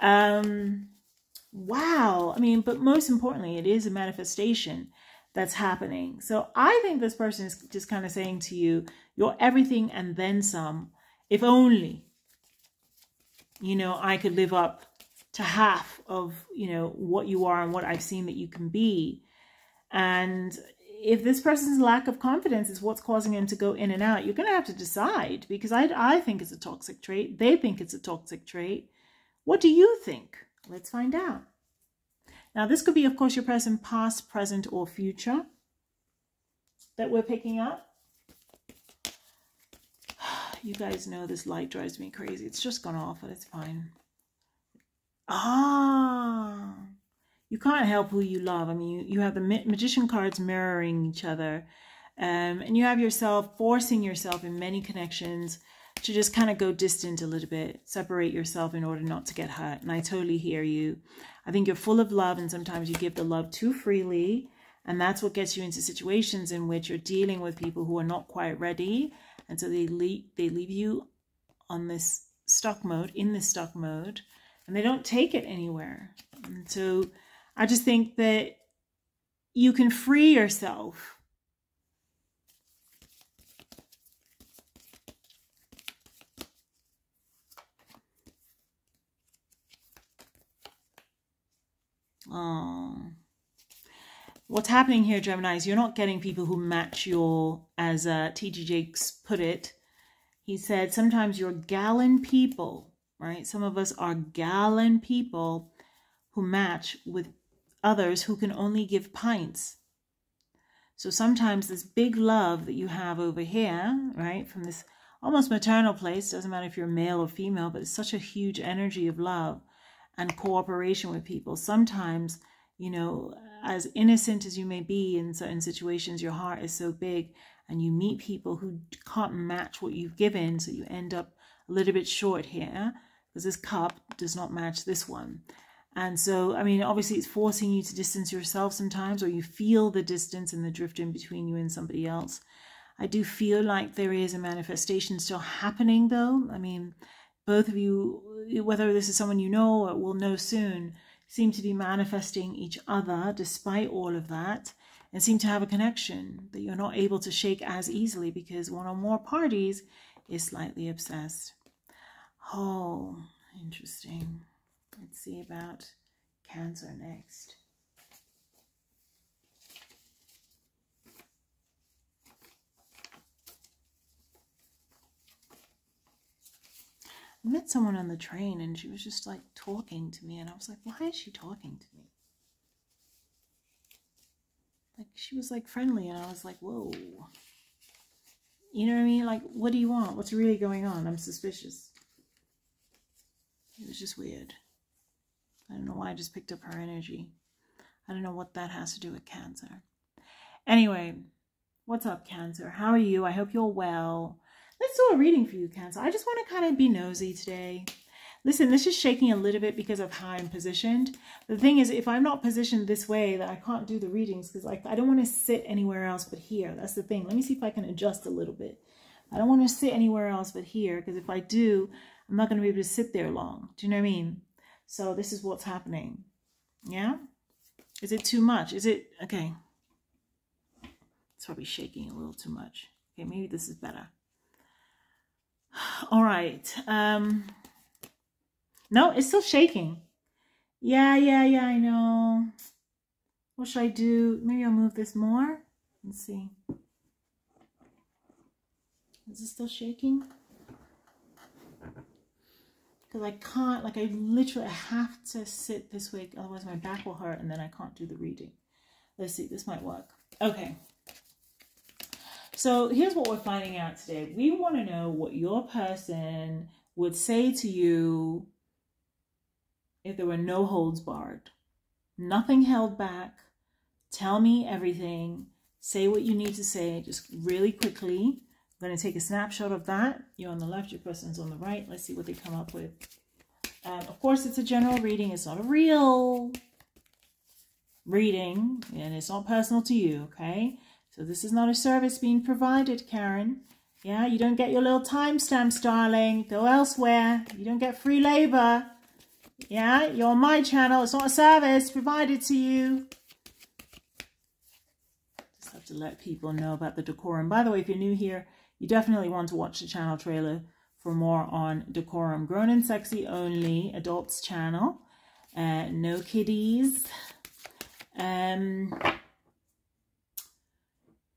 um, wow. I mean, but most importantly, it is a manifestation that's happening. So I think this person is just kind of saying to you, you're everything and then some. If only, you know, I could live up to half of, you know, what you are and what I've seen that you can be. And if this person's lack of confidence is what's causing him to go in and out, you're going to have to decide because I, I think it's a toxic trait. They think it's a toxic trait. What do you think? Let's find out. Now, this could be, of course, your person past, present, or future that we're picking up. You guys know this light drives me crazy. It's just gone off, but it's fine. Ah, you can't help who you love. I mean, you, you have the magician cards mirroring each other. Um, and you have yourself forcing yourself in many connections to just kind of go distant a little bit, separate yourself in order not to get hurt. And I totally hear you. I think you're full of love, and sometimes you give the love too freely. And that's what gets you into situations in which you're dealing with people who are not quite ready. And so they leave, they leave you on this stuck mode, in this stuck mode, and they don't take it anywhere. And so I just think that you can free yourself Oh. What's happening here, Gemini, is you're not getting people who match your, as uh, T.D. Jakes put it, he said, sometimes you're gallon people, right? Some of us are gallon people who match with others who can only give pints. So sometimes this big love that you have over here, right, from this almost maternal place, doesn't matter if you're male or female, but it's such a huge energy of love and cooperation with people. Sometimes, you know, as innocent as you may be in certain situations, your heart is so big and you meet people who can't match what you've given. So you end up a little bit short here because this cup does not match this one. And so, I mean, obviously it's forcing you to distance yourself sometimes, or you feel the distance and the drift in between you and somebody else. I do feel like there is a manifestation still happening, though. I mean, both of you, whether this is someone you know or will know soon, seem to be manifesting each other despite all of that and seem to have a connection that you're not able to shake as easily because one or more parties is slightly obsessed. Oh, interesting. Let's see about Cancer next. I met someone on the train and she was just like talking to me and I was like, why is she talking to me? Like she was like friendly and I was like, whoa. You know what I mean? Like, what do you want? What's really going on? I'm suspicious. It was just weird. I don't know why I just picked up her energy. I don't know what that has to do with cancer. Anyway, what's up, Cancer? How are you? I hope you're well. Let's do a reading for you, Cancer. I just want to kind of be nosy today. Listen, this is shaking a little bit because of how I'm positioned. The thing is, if I'm not positioned this way, that I can't do the readings because like I don't want to sit anywhere else but here. That's the thing. Let me see if I can adjust a little bit. I don't want to sit anywhere else but here because if I do, I'm not going to be able to sit there long. Do you know what I mean? So this is what's happening. Yeah? Is it too much? Is it... Okay. It's probably shaking a little too much. Okay, maybe this is better. All right. Um, no, it's still shaking. Yeah, yeah, yeah, I know. What should I do? Maybe I'll move this more. Let's see. Is it still shaking? Because I can't, like I literally have to sit this way, otherwise my back will hurt and then I can't do the reading. Let's see, this might work. Okay. So here's what we're finding out today. We want to know what your person would say to you if there were no holds barred, nothing held back. Tell me everything. Say what you need to say just really quickly. I'm going to take a snapshot of that. You're on the left, your person's on the right. Let's see what they come up with. Um, of course, it's a general reading. It's not a real reading, and it's not personal to you, okay? So this is not a service being provided, Karen. Yeah, you don't get your little timestamps, darling. Go elsewhere. You don't get free labor. Yeah, you're on my channel. It's not a service provided to you. Just have to let people know about the decorum. By the way, if you're new here, you definitely want to watch the channel trailer for more on decorum. Grown and sexy only, adults channel. Uh, no kiddies. Um,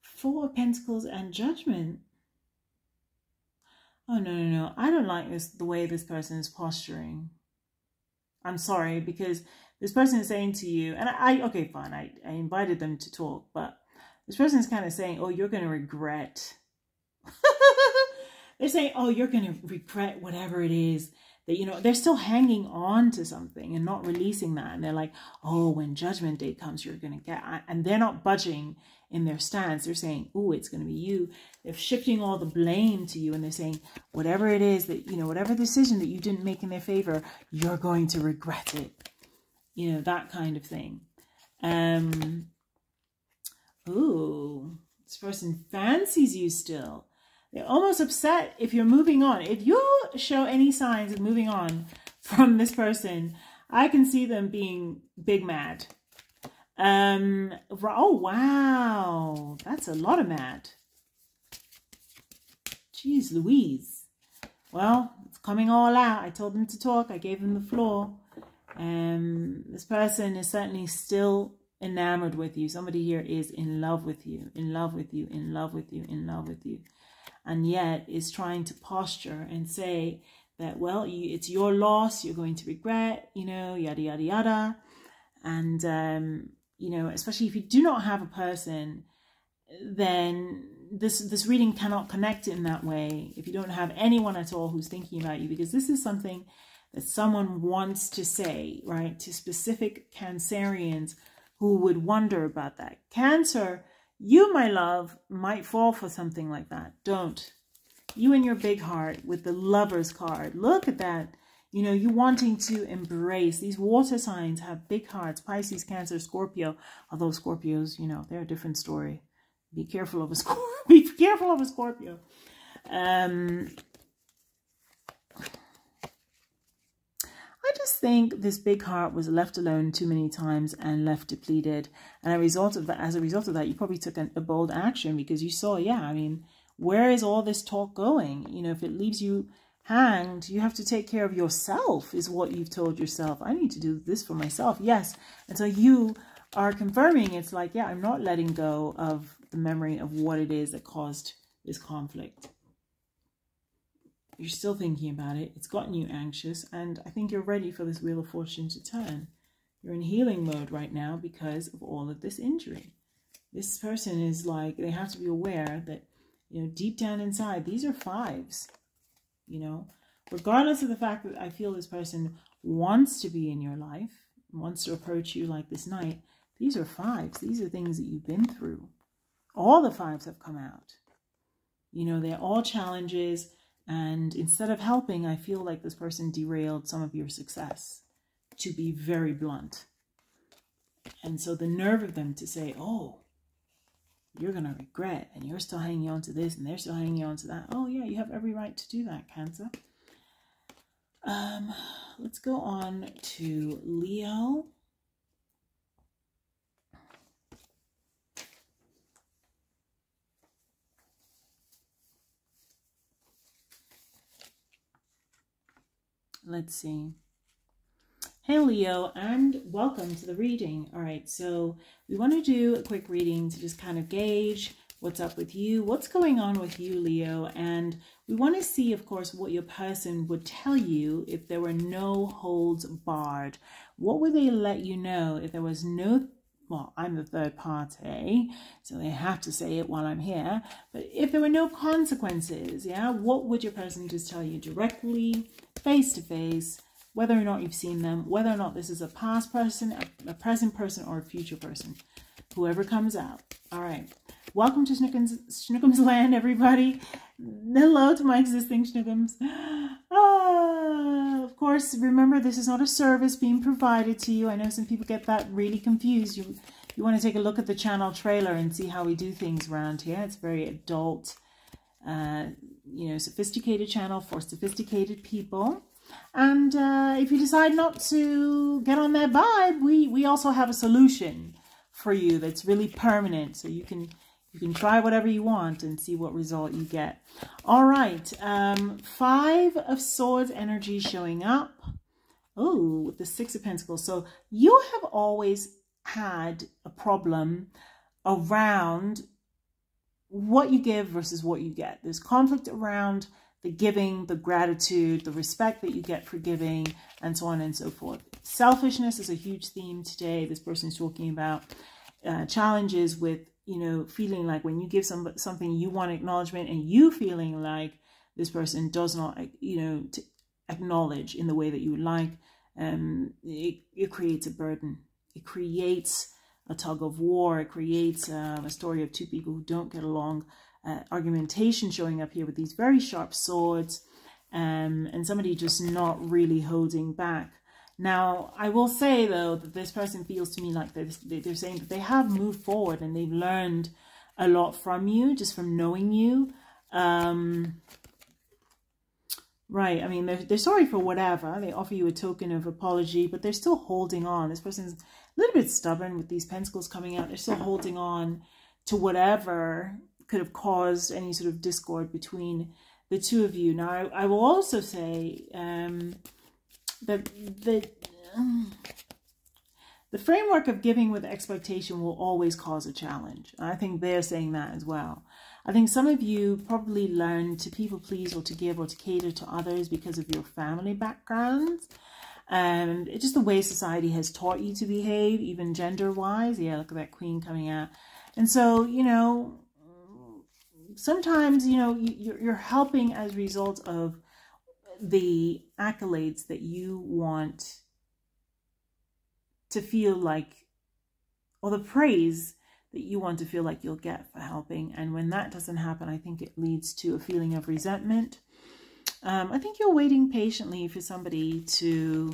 Four of Pentacles and Judgment. Oh, no, no, no. I don't like this the way this person is posturing. I'm sorry, because this person is saying to you, and I, okay, fine, I, I invited them to talk, but this person is kind of saying, oh, you're going to regret. They're saying, oh, you're going to regret whatever it is that, you know, they're still hanging on to something and not releasing that. And they're like, oh, when judgment day comes, you're going to get, and they're not budging in their stance. They're saying, oh, it's going to be you. They're shifting all the blame to you. And they're saying, whatever it is that, you know, whatever decision that you didn't make in their favor, you're going to regret it. You know, that kind of thing. Um, ooh, this person fancies you still. They're almost upset if you're moving on. If you show any signs of moving on from this person, I can see them being big mad um, oh, wow. That's a lot of mad. Jeez Louise. Well, it's coming all out. I told them to talk. I gave them the floor. Um, this person is certainly still enamored with you. Somebody here is in love with you, in love with you, in love with you, in love with you. And yet is trying to posture and say that, well, you, it's your loss. You're going to regret, you know, yada, yada, yada. And, um, you know, especially if you do not have a person, then this this reading cannot connect in that way if you don't have anyone at all who's thinking about you because this is something that someone wants to say right to specific cancerians who would wonder about that cancer you my love might fall for something like that don't you and your big heart with the lovers card look at that you know, you wanting to embrace these water signs have big hearts, Pisces, Cancer, Scorpio. Although Scorpios, you know, they're a different story. Be careful of a Scorpio. Be careful of a Scorpio. Um, I just think this big heart was left alone too many times and left depleted. And a result of that, as a result of that, you probably took a, a bold action because you saw, yeah, I mean, where is all this talk going? You know, if it leaves you hanged, you have to take care of yourself, is what you've told yourself. I need to do this for myself. Yes. And so you are confirming it's like, yeah, I'm not letting go of the memory of what it is that caused this conflict. You're still thinking about it. It's gotten you anxious. And I think you're ready for this Wheel of Fortune to turn. You're in healing mode right now because of all of this injury. This person is like, they have to be aware that, you know, deep down inside, these are fives you know, regardless of the fact that I feel this person wants to be in your life, wants to approach you like this knight, these are fives. These are things that you've been through. All the fives have come out. You know, they're all challenges. And instead of helping, I feel like this person derailed some of your success, to be very blunt. And so the nerve of them to say, oh, you're going to regret and you're still hanging on to this and they're still hanging on to that. Oh, yeah, you have every right to do that, Cancer. Um, let's go on to Leo. Let's see. Hey Leo, and welcome to the reading. All right, so we want to do a quick reading to just kind of gauge what's up with you, what's going on with you, Leo, and we want to see, of course, what your person would tell you if there were no holds barred. What would they let you know if there was no well, I'm the third party, so they have to say it while I'm here. But if there were no consequences, yeah, what would your person just tell you directly, face to face, whether or not you've seen them, whether or not this is a past person, a, a present person, or a future person, whoever comes out. All right. Welcome to Snookums, Snookums Land, everybody. Hello to my existing Snookums. Ah, course, remember this is not a service being provided to you. I know some people get that really confused. You, you want to take a look at the channel trailer and see how we do things around here. It's very adult, uh, you know, sophisticated channel for sophisticated people. And uh, if you decide not to get on that vibe, we, we also have a solution for you that's really permanent. So you can you can try whatever you want and see what result you get. All right, um, five of swords energy showing up. Oh, with the six of pentacles. So you have always had a problem around what you give versus what you get. There's conflict around the giving, the gratitude, the respect that you get for giving, and so on and so forth. Selfishness is a huge theme today. This person is talking about uh, challenges with you know, feeling like when you give some something you want acknowledgement and you feeling like this person does not, you know, acknowledge in the way that you would like, um, it, it creates a burden. It creates a tug of war. It creates uh, a story of two people who don't get along. Uh, argumentation showing up here with these very sharp swords um, and somebody just not really holding back. Now, I will say, though, that this person feels to me like they're, they're saying that they have moved forward and they've learned a lot from you, just from knowing you. Um, right, I mean, they're, they're sorry for whatever. They offer you a token of apology, but they're still holding on. This person's a little bit stubborn with these pentacles coming out. They're still holding on to whatever could have caused any sort of discord between the two of you. Now, I, I will also say... Um, the the the framework of giving with expectation will always cause a challenge. I think they're saying that as well. I think some of you probably learn to people please or to give or to cater to others because of your family backgrounds. And it's just the way society has taught you to behave, even gender-wise. Yeah, look at that queen coming out. And so, you know, sometimes, you know, you're helping as a result of the accolades that you want to feel like, or the praise that you want to feel like you'll get for helping. And when that doesn't happen, I think it leads to a feeling of resentment. Um, I think you're waiting patiently for somebody to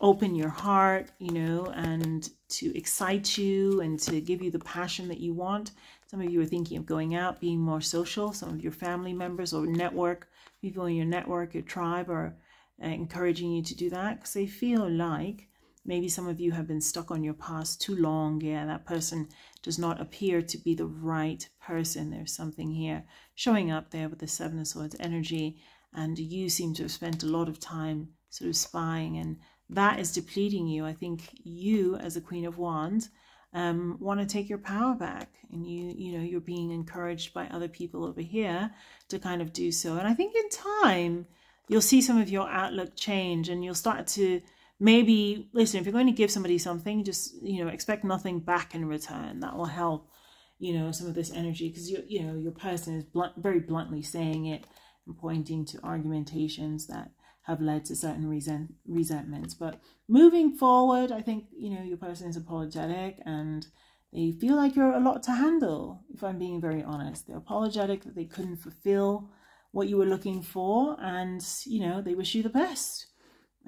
open your heart, you know, and to excite you and to give you the passion that you want. Some of you are thinking of going out, being more social. Some of your family members or network people in your network, your tribe are uh, encouraging you to do that because they feel like maybe some of you have been stuck on your past too long. Yeah, that person does not appear to be the right person. There's something here showing up there with the Seven of Swords energy, and you seem to have spent a lot of time sort of spying, and that is depleting you. I think you, as a Queen of Wands, um, want to take your power back and you you know you're being encouraged by other people over here to kind of do so. And i think in time you'll see some of your outlook change and you'll start to maybe listen if you're going to give somebody something just you know expect nothing back in return. That will help you know some of this energy because you you know your person is blunt, very bluntly saying it and pointing to argumentations that have led to certain resent, resentments. But moving forward, I think, you know, your person is apologetic and they feel like you're a lot to handle, if I'm being very honest. They're apologetic that they couldn't fulfill what you were looking for and, you know, they wish you the best.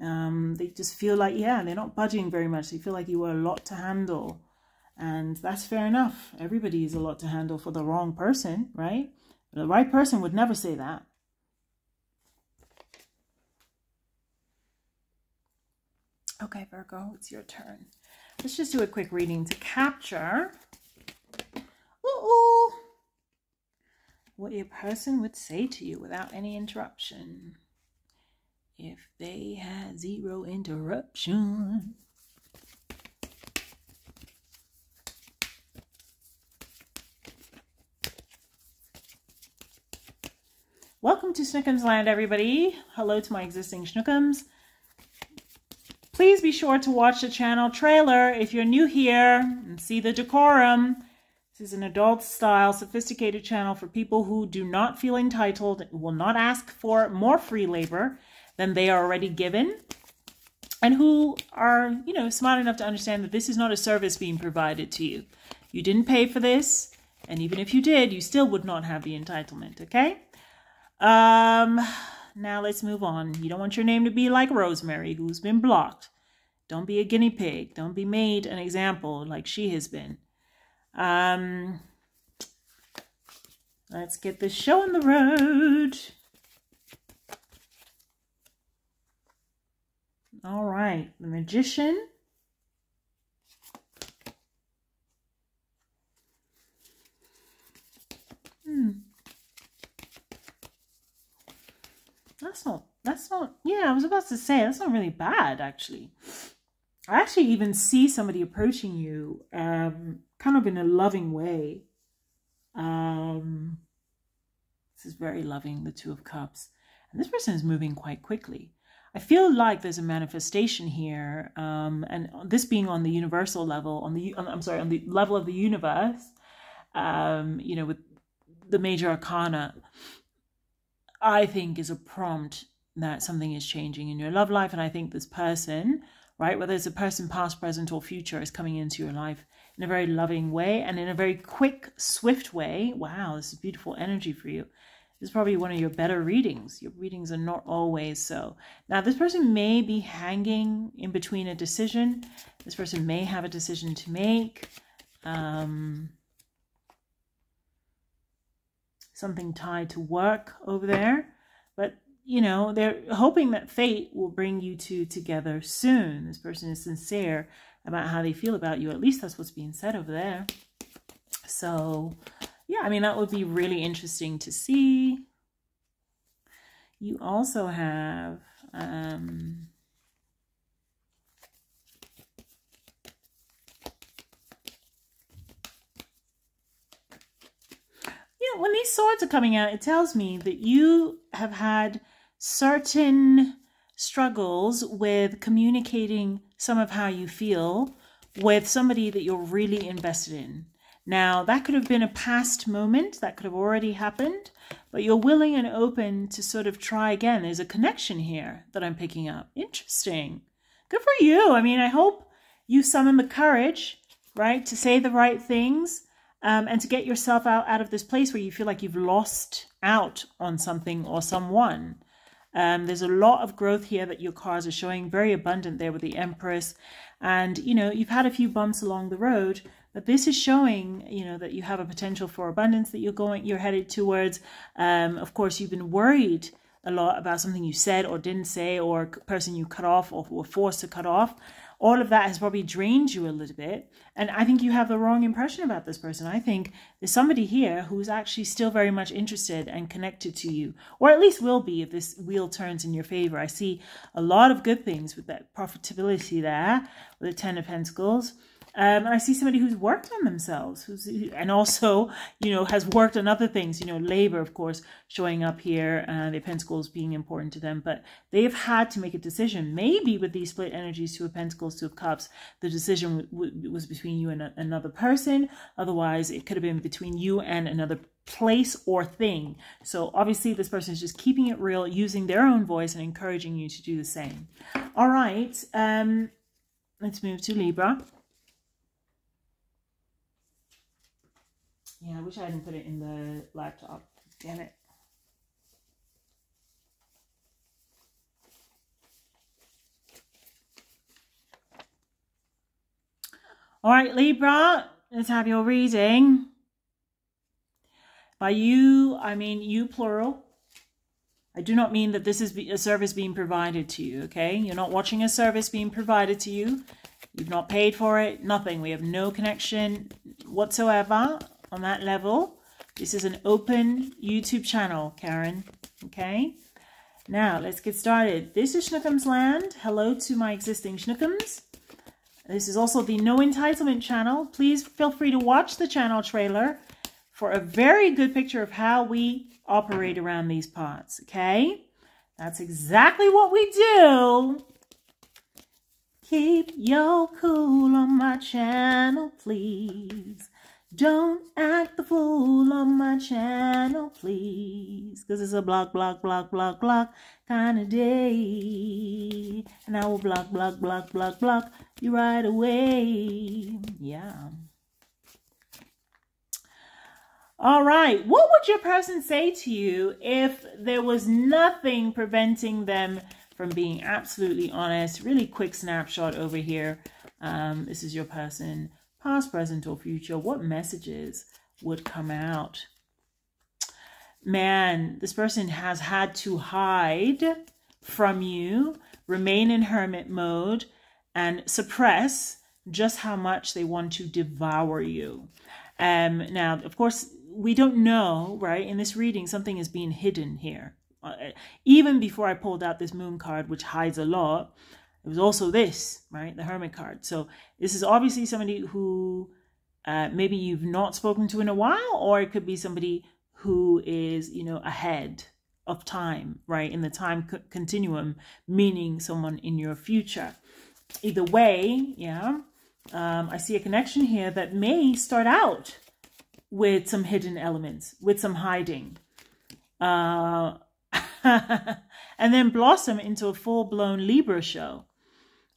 Um, they just feel like, yeah, they're not budging very much. They feel like you were a lot to handle. And that's fair enough. Everybody is a lot to handle for the wrong person, right? The right person would never say that. Okay, Virgo, it's your turn. Let's just do a quick reading to capture ooh, what your person would say to you without any interruption. If they had zero interruption. Welcome to Snookums Land, everybody. Hello to my existing Snookums Please be sure to watch the channel trailer if you're new here and see the decorum. This is an adult style, sophisticated channel for people who do not feel entitled, will not ask for more free labor than they are already given, and who are, you know, smart enough to understand that this is not a service being provided to you. You didn't pay for this, and even if you did, you still would not have the entitlement, okay? Um, now let's move on. You don't want your name to be like Rosemary, who's been blocked. Don't be a guinea pig. Don't be made an example like she has been. Um, let's get this show on the road. All right, the magician. That's not, that's not, yeah, I was about to say, that's not really bad, actually. I actually even see somebody approaching you um, kind of in a loving way. Um, this is very loving, the Two of Cups. And this person is moving quite quickly. I feel like there's a manifestation here, um, and this being on the universal level, on the I'm sorry, on the level of the universe, um, you know, with the major arcana, I think is a prompt that something is changing in your love life, and I think this person, right, whether it's a person past, present, or future, is coming into your life in a very loving way and in a very quick, swift way. Wow, this is beautiful energy for you. This is probably one of your better readings. Your readings are not always so. Now, this person may be hanging in between a decision. This person may have a decision to make. Um, something tied to work over there. But, you know, they're hoping that fate will bring you two together soon. This person is sincere about how they feel about you. At least that's what's being said over there. So, yeah, I mean, that would be really interesting to see. You also have, um, when these swords are coming out, it tells me that you have had certain struggles with communicating some of how you feel with somebody that you're really invested in. Now, that could have been a past moment, that could have already happened, but you're willing and open to sort of try again. There's a connection here that I'm picking up. Interesting. Good for you. I mean, I hope you summon the courage, right, to say the right things um, and to get yourself out, out of this place where you feel like you've lost out on something or someone. Um, there's a lot of growth here that your cards are showing, very abundant there with the Empress. And, you know, you've had a few bumps along the road, but this is showing, you know, that you have a potential for abundance that you're going, you're headed towards. Um, of course, you've been worried a lot about something you said or didn't say, or a person you cut off or were forced to cut off all of that has probably drained you a little bit. And I think you have the wrong impression about this person. I think there's somebody here who's actually still very much interested and connected to you, or at least will be if this wheel turns in your favor. I see a lot of good things with that profitability there with the Ten of Pentacles. Um, I see somebody who's worked on themselves, who's and also, you know, has worked on other things. You know, labor, of course, showing up here, uh, the pentacles being important to them, but they've had to make a decision. Maybe with these split energies, two of pentacles, two of cups, the decision was between you and another person. Otherwise, it could have been between you and another place or thing. So obviously, this person is just keeping it real, using their own voice, and encouraging you to do the same. All right, um, let's move to Libra. Yeah, I wish I hadn't put it in the laptop. Damn it. All right, Libra, let's have your reading. By you, I mean you plural. I do not mean that this is a service being provided to you, okay? You're not watching a service being provided to you. You've not paid for it, nothing. We have no connection whatsoever on that level. This is an open YouTube channel, Karen. Okay. Now, let's get started. This is Schnookums Land. Hello to my existing Schnookums. This is also the No Entitlement channel. Please feel free to watch the channel trailer for a very good picture of how we operate around these pots, okay? That's exactly what we do Keep your cool on my channel, please. Don't act the fool on my channel, please. Because it's a block, block, block, block, block kind of day. And I will block, block, block, block, block you right away. Yeah. All right. What would your person say to you if there was nothing preventing them from being absolutely honest? Really quick snapshot over here. Um, this is your person past, present, or future, what messages would come out? Man, this person has had to hide from you, remain in hermit mode, and suppress just how much they want to devour you. Um, now, of course, we don't know, right? In this reading, something is being hidden here. Uh, even before I pulled out this moon card, which hides a lot, it was also this, right? The Hermit card. So this is obviously somebody who uh, maybe you've not spoken to in a while, or it could be somebody who is, you know, ahead of time, right? In the time co continuum, meaning someone in your future. Either way, yeah, um, I see a connection here that may start out with some hidden elements, with some hiding. Uh, and then blossom into a full-blown Libra show.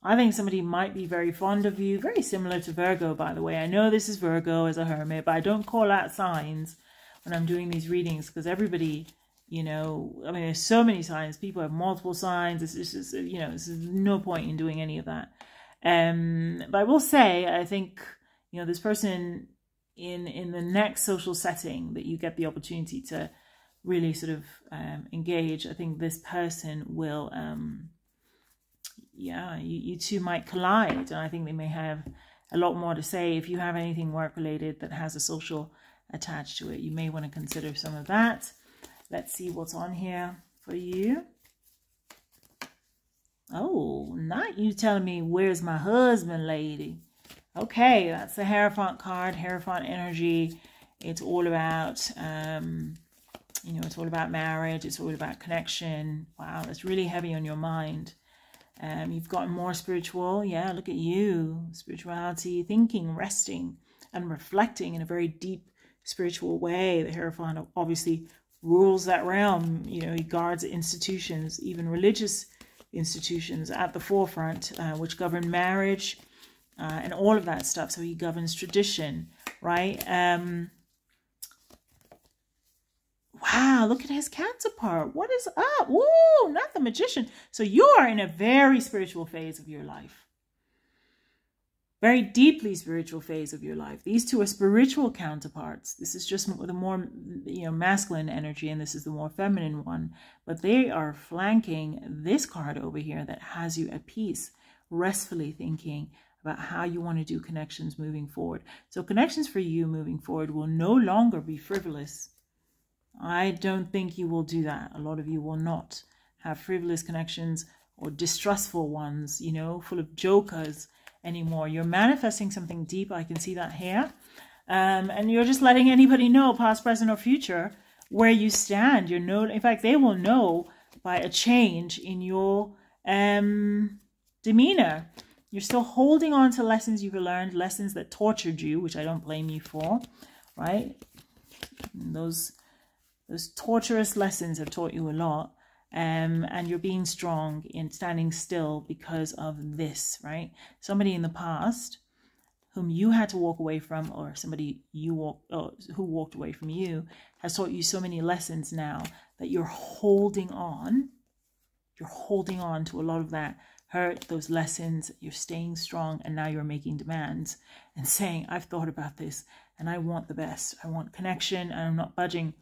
I think somebody might be very fond of you, very similar to Virgo, by the way. I know this is Virgo as a hermit, but I don't call out signs when I'm doing these readings because everybody, you know, I mean, there's so many signs. People have multiple signs. It's just, you know, there's no point in doing any of that. Um, but I will say, I think, you know, this person in in the next social setting that you get the opportunity to really sort of um, engage, I think this person will. Um, yeah, you, you two might collide. And I think they may have a lot more to say. If you have anything work related that has a social attached to it, you may want to consider some of that. Let's see what's on here for you. Oh, not you telling me, where's my husband, lady? Okay, that's the Hierophant card, Hierophant energy. It's all about, um, you know, it's all about marriage. It's all about connection. Wow, that's really heavy on your mind. Um, you've gotten more spiritual. Yeah, look at you. Spirituality, thinking, resting, and reflecting in a very deep spiritual way. The Hierophant obviously rules that realm. You know, he guards institutions, even religious institutions at the forefront, uh, which govern marriage uh, and all of that stuff. So he governs tradition, right? Um, Wow, look at his counterpart. What is up? Woo, not the magician. So you are in a very spiritual phase of your life. Very deeply spiritual phase of your life. These two are spiritual counterparts. This is just the more you know masculine energy and this is the more feminine one. But they are flanking this card over here that has you at peace, restfully thinking about how you want to do connections moving forward. So connections for you moving forward will no longer be frivolous I don't think you will do that. A lot of you will not have frivolous connections or distrustful ones, you know, full of jokers anymore. You're manifesting something deep. I can see that here. Um, and you're just letting anybody know, past, present, or future, where you stand. You're no, in fact, they will know by a change in your um, demeanor. You're still holding on to lessons you've learned, lessons that tortured you, which I don't blame you for, right? Those those torturous lessons have taught you a lot. Um, and you're being strong in standing still because of this, right? Somebody in the past whom you had to walk away from, or somebody you walk, or who walked away from you, has taught you so many lessons now that you're holding on. You're holding on to a lot of that hurt, those lessons. You're staying strong, and now you're making demands and saying, "I've thought about this, and I want the best. I want connection, and I'm not budging."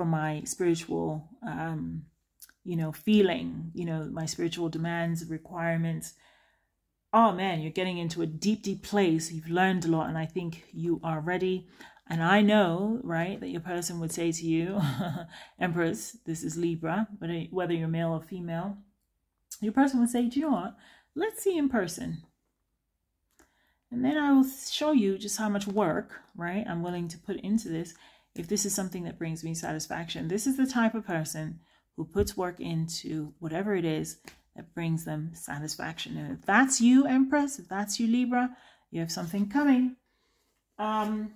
From my spiritual, um, you know, feeling, you know, my spiritual demands, requirements. Oh man, you're getting into a deep, deep place. You've learned a lot, and I think you are ready. And I know, right, that your person would say to you, Empress, this is Libra, whether you're male or female, your person would say, Do you know what? Let's see in person. And then I will show you just how much work, right, I'm willing to put into this if this is something that brings me satisfaction. This is the type of person who puts work into whatever it is that brings them satisfaction. And if that's you, Empress, if that's you, Libra, you have something coming. Um,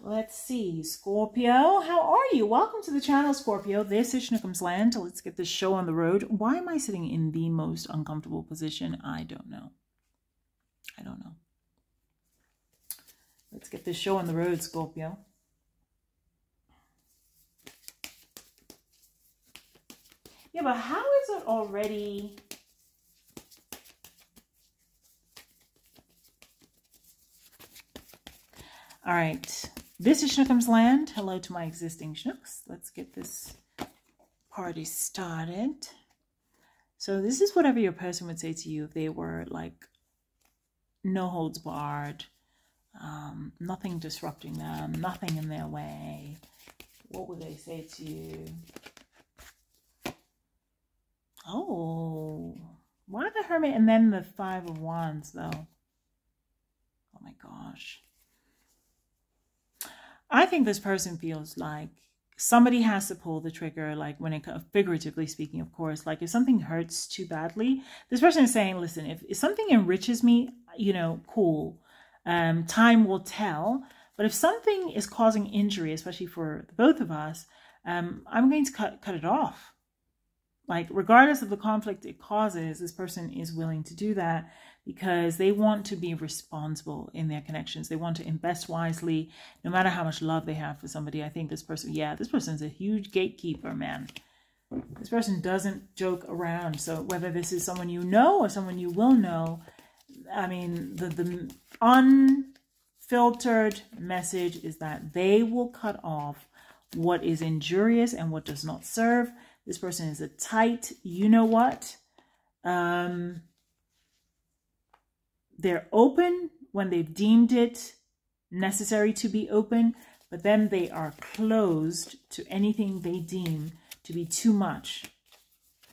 let's see, Scorpio, how are you? Welcome to the channel, Scorpio. This is Shnookums Land. Let's get this show on the road. Why am I sitting in the most uncomfortable position? I don't know. I don't know. Let's get this show on the road, Scorpio. Yeah, but how is it already... All right, this is Shnookums Land. Hello to my existing Shnooks. Let's get this party started. So this is whatever your person would say to you if they were like no holds barred, um, nothing disrupting them, nothing in their way. What would they say to you? Oh, why the Hermit and then the Five of Wands, though? Oh my gosh. I think this person feels like somebody has to pull the trigger, like when it figuratively speaking, of course, like if something hurts too badly, this person is saying, listen, if, if something enriches me, you know, cool. Um, time will tell. But if something is causing injury, especially for both of us, um, I'm going to cut cut it off. Like, regardless of the conflict it causes, this person is willing to do that because they want to be responsible in their connections. They want to invest wisely, no matter how much love they have for somebody. I think this person, yeah, this person's a huge gatekeeper, man. This person doesn't joke around. So whether this is someone you know or someone you will know, I mean, the, the unfiltered message is that they will cut off what is injurious and what does not serve this person is a tight, you know what? Um, they're open when they've deemed it necessary to be open, but then they are closed to anything they deem to be too much,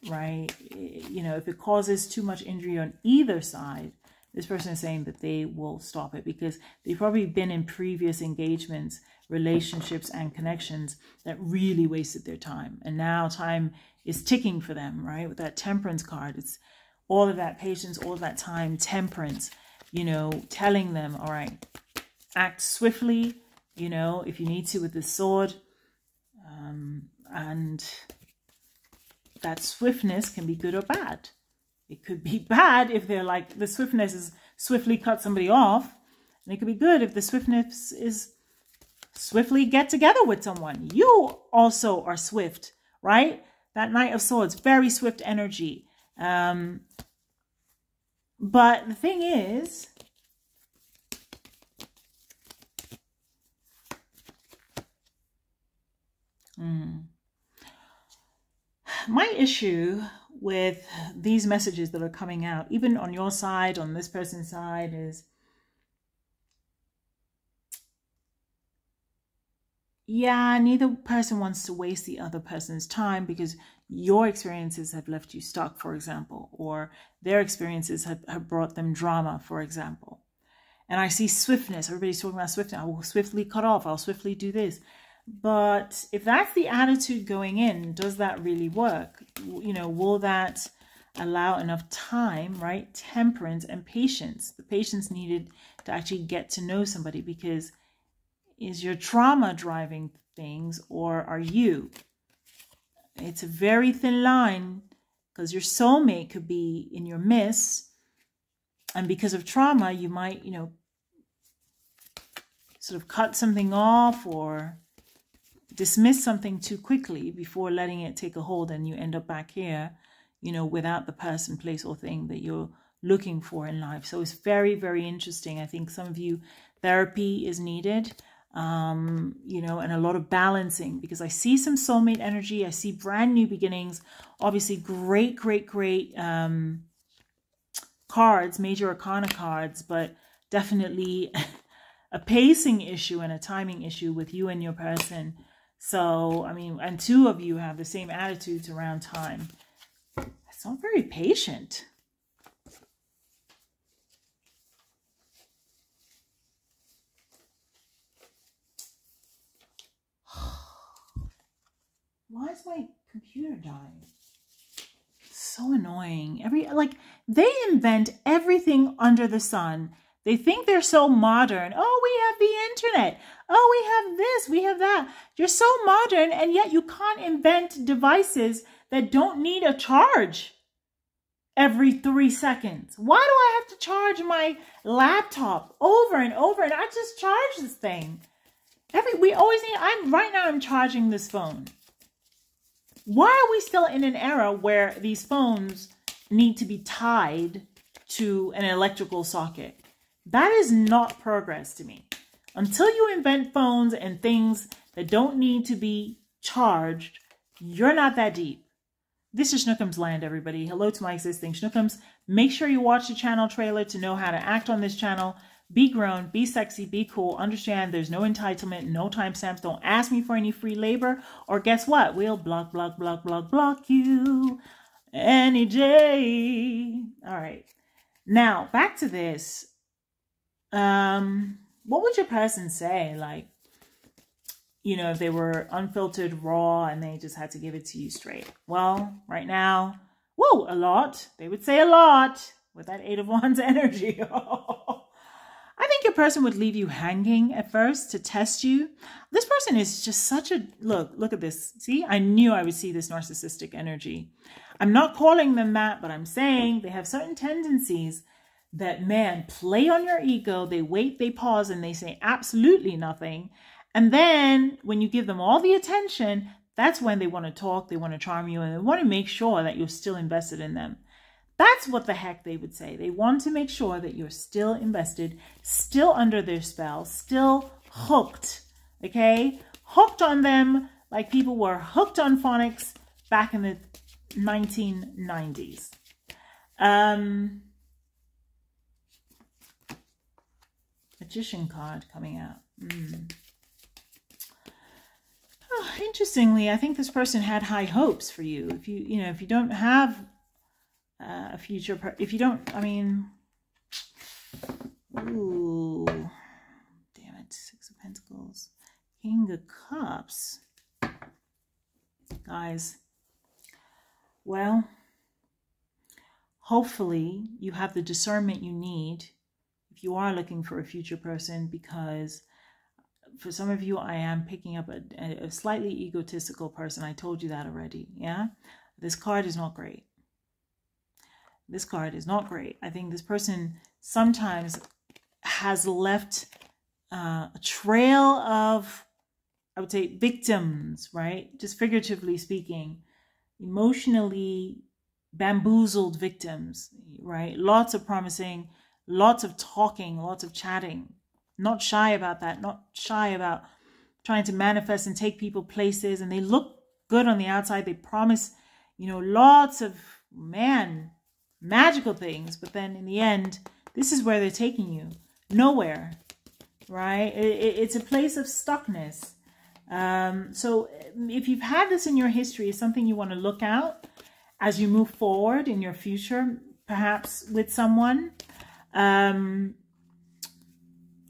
right? You know, if it causes too much injury on either side, this person is saying that they will stop it because they've probably been in previous engagements relationships and connections that really wasted their time. And now time is ticking for them, right? With that temperance card, it's all of that patience, all of that time, temperance, you know, telling them, all right, act swiftly, you know, if you need to with the sword. Um, and that swiftness can be good or bad. It could be bad if they're like, the swiftness is swiftly cut somebody off. And it could be good if the swiftness is swiftly get together with someone. You also are swift, right? That Knight of Swords, very swift energy. Um, but the thing is, hmm, my issue with these messages that are coming out, even on your side, on this person's side, is yeah, neither person wants to waste the other person's time because your experiences have left you stuck, for example, or their experiences have, have brought them drama, for example. And I see swiftness. Everybody's talking about swiftness. I will swiftly cut off. I'll swiftly do this. But if that's the attitude going in, does that really work? You know, will that allow enough time, right? Temperance and patience. The patience needed to actually get to know somebody because is your trauma driving things or are you? It's a very thin line because your soulmate could be in your midst. And because of trauma, you might, you know, sort of cut something off or dismiss something too quickly before letting it take a hold and you end up back here, you know, without the person, place, or thing that you're looking for in life. So it's very, very interesting. I think some of you, therapy is needed um, you know, and a lot of balancing because I see some soulmate energy. I see brand new beginnings. Obviously, great, great, great um, cards, major arcana cards, but definitely a pacing issue and a timing issue with you and your person. So, I mean, and two of you have the same attitudes around time. It's not very patient. why is my computer dying? So annoying. Every like they invent everything under the sun. They think they're so modern. Oh, we have the internet. Oh, we have this, we have that. You're so modern, and yet you can't invent devices that don't need a charge every three seconds. Why do I have to charge my laptop over and over? And I just charge this thing. Every we always need. I'm right now. I'm charging this phone. Why are we still in an era where these phones need to be tied to an electrical socket? That is not progress to me. Until you invent phones and things that don't need to be charged, you're not that deep. This is Shnookums Land, everybody. Hello to my existing Shnookums. Make sure you watch the channel trailer to know how to act on this channel. Be grown, be sexy, be cool. Understand there's no entitlement, no timestamps. Don't ask me for any free labor. Or guess what? We'll block, block, block, block, block you any day. All right. Now, back to this. Um, what would your person say? Like, you know, if they were unfiltered, raw, and they just had to give it to you straight. Well, right now, whoa, a lot. They would say a lot with that Eight of Wands energy. I think your person would leave you hanging at first to test you. This person is just such a look. Look at this. See, I knew I would see this narcissistic energy. I'm not calling them that, but I'm saying they have certain tendencies that, man, play on your ego. They wait, they pause, and they say absolutely nothing. And then when you give them all the attention, that's when they want to talk, they want to charm you, and they want to make sure that you're still invested in them. That's what the heck they would say. They want to make sure that you're still invested, still under their spell, still hooked, okay? Hooked on them like people were hooked on phonics back in the 1990s. Um, magician card coming out. Mm. Oh, interestingly, I think this person had high hopes for you. If you, you know, if you don't have uh, a future, if you don't, I mean, ooh, damn it, Six of Pentacles, King of Cups, guys. Well, hopefully you have the discernment you need if you are looking for a future person because for some of you, I am picking up a, a, slightly egotistical person. I told you that already. Yeah. This card is not great. This card is not great. I think this person sometimes has left uh, a trail of, I would say, victims, right? Just figuratively speaking, emotionally bamboozled victims, right? Lots of promising, lots of talking, lots of chatting, not shy about that, not shy about trying to manifest and take people places. And they look good on the outside. They promise, you know, lots of, man, magical things. But then in the end, this is where they're taking you. Nowhere, right? It, it, it's a place of stuckness. Um, so if you've had this in your history, it's something you want to look out as you move forward in your future, perhaps with someone. Um,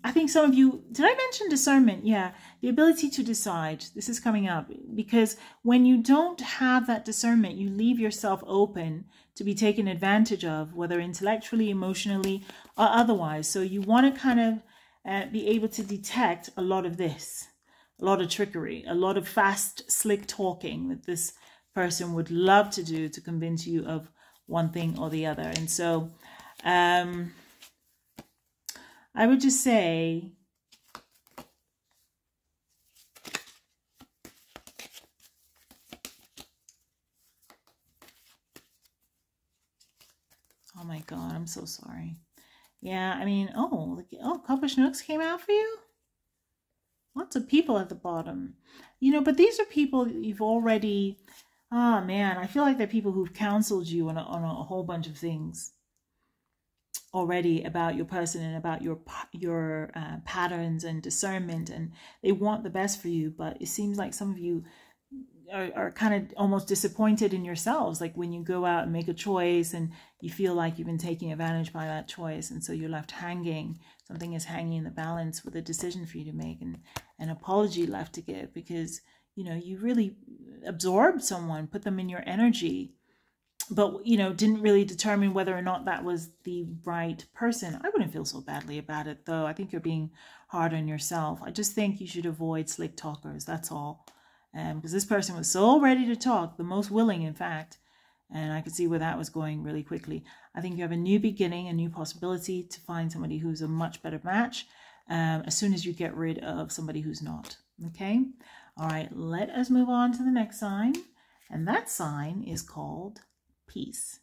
I think some of you, did I mention discernment? Yeah, the ability to decide. This is coming up because when you don't have that discernment, you leave yourself open to be taken advantage of, whether intellectually, emotionally, or otherwise. So you want to kind of uh, be able to detect a lot of this, a lot of trickery, a lot of fast, slick talking that this person would love to do to convince you of one thing or the other. And so, um, I would just say Oh my god, I'm so sorry. Yeah, I mean, oh, oh, Copper Shnooks came out for you? Lots of people at the bottom. You know, but these are people you've already, oh man, I feel like they're people who've counseled you on a, on a whole bunch of things already about your person and about your your uh, patterns and discernment and they want the best for you but it seems like some of you are, are kind of almost disappointed in yourselves like when you go out and make a choice and you feel like you've been taking advantage by that choice and so you're left hanging. Something is hanging in the balance with a decision for you to make and an apology left to give because you know you really absorbed someone, put them in your energy, but you know, didn't really determine whether or not that was the right person. I wouldn't feel so badly about it though. I think you're being hard on yourself. I just think you should avoid slick talkers. That's all. Um, because this person was so ready to talk, the most willing, in fact, and I could see where that was going really quickly. I think you have a new beginning, a new possibility to find somebody who's a much better match um, as soon as you get rid of somebody who's not. Okay. All right. Let us move on to the next sign. And that sign is called peace.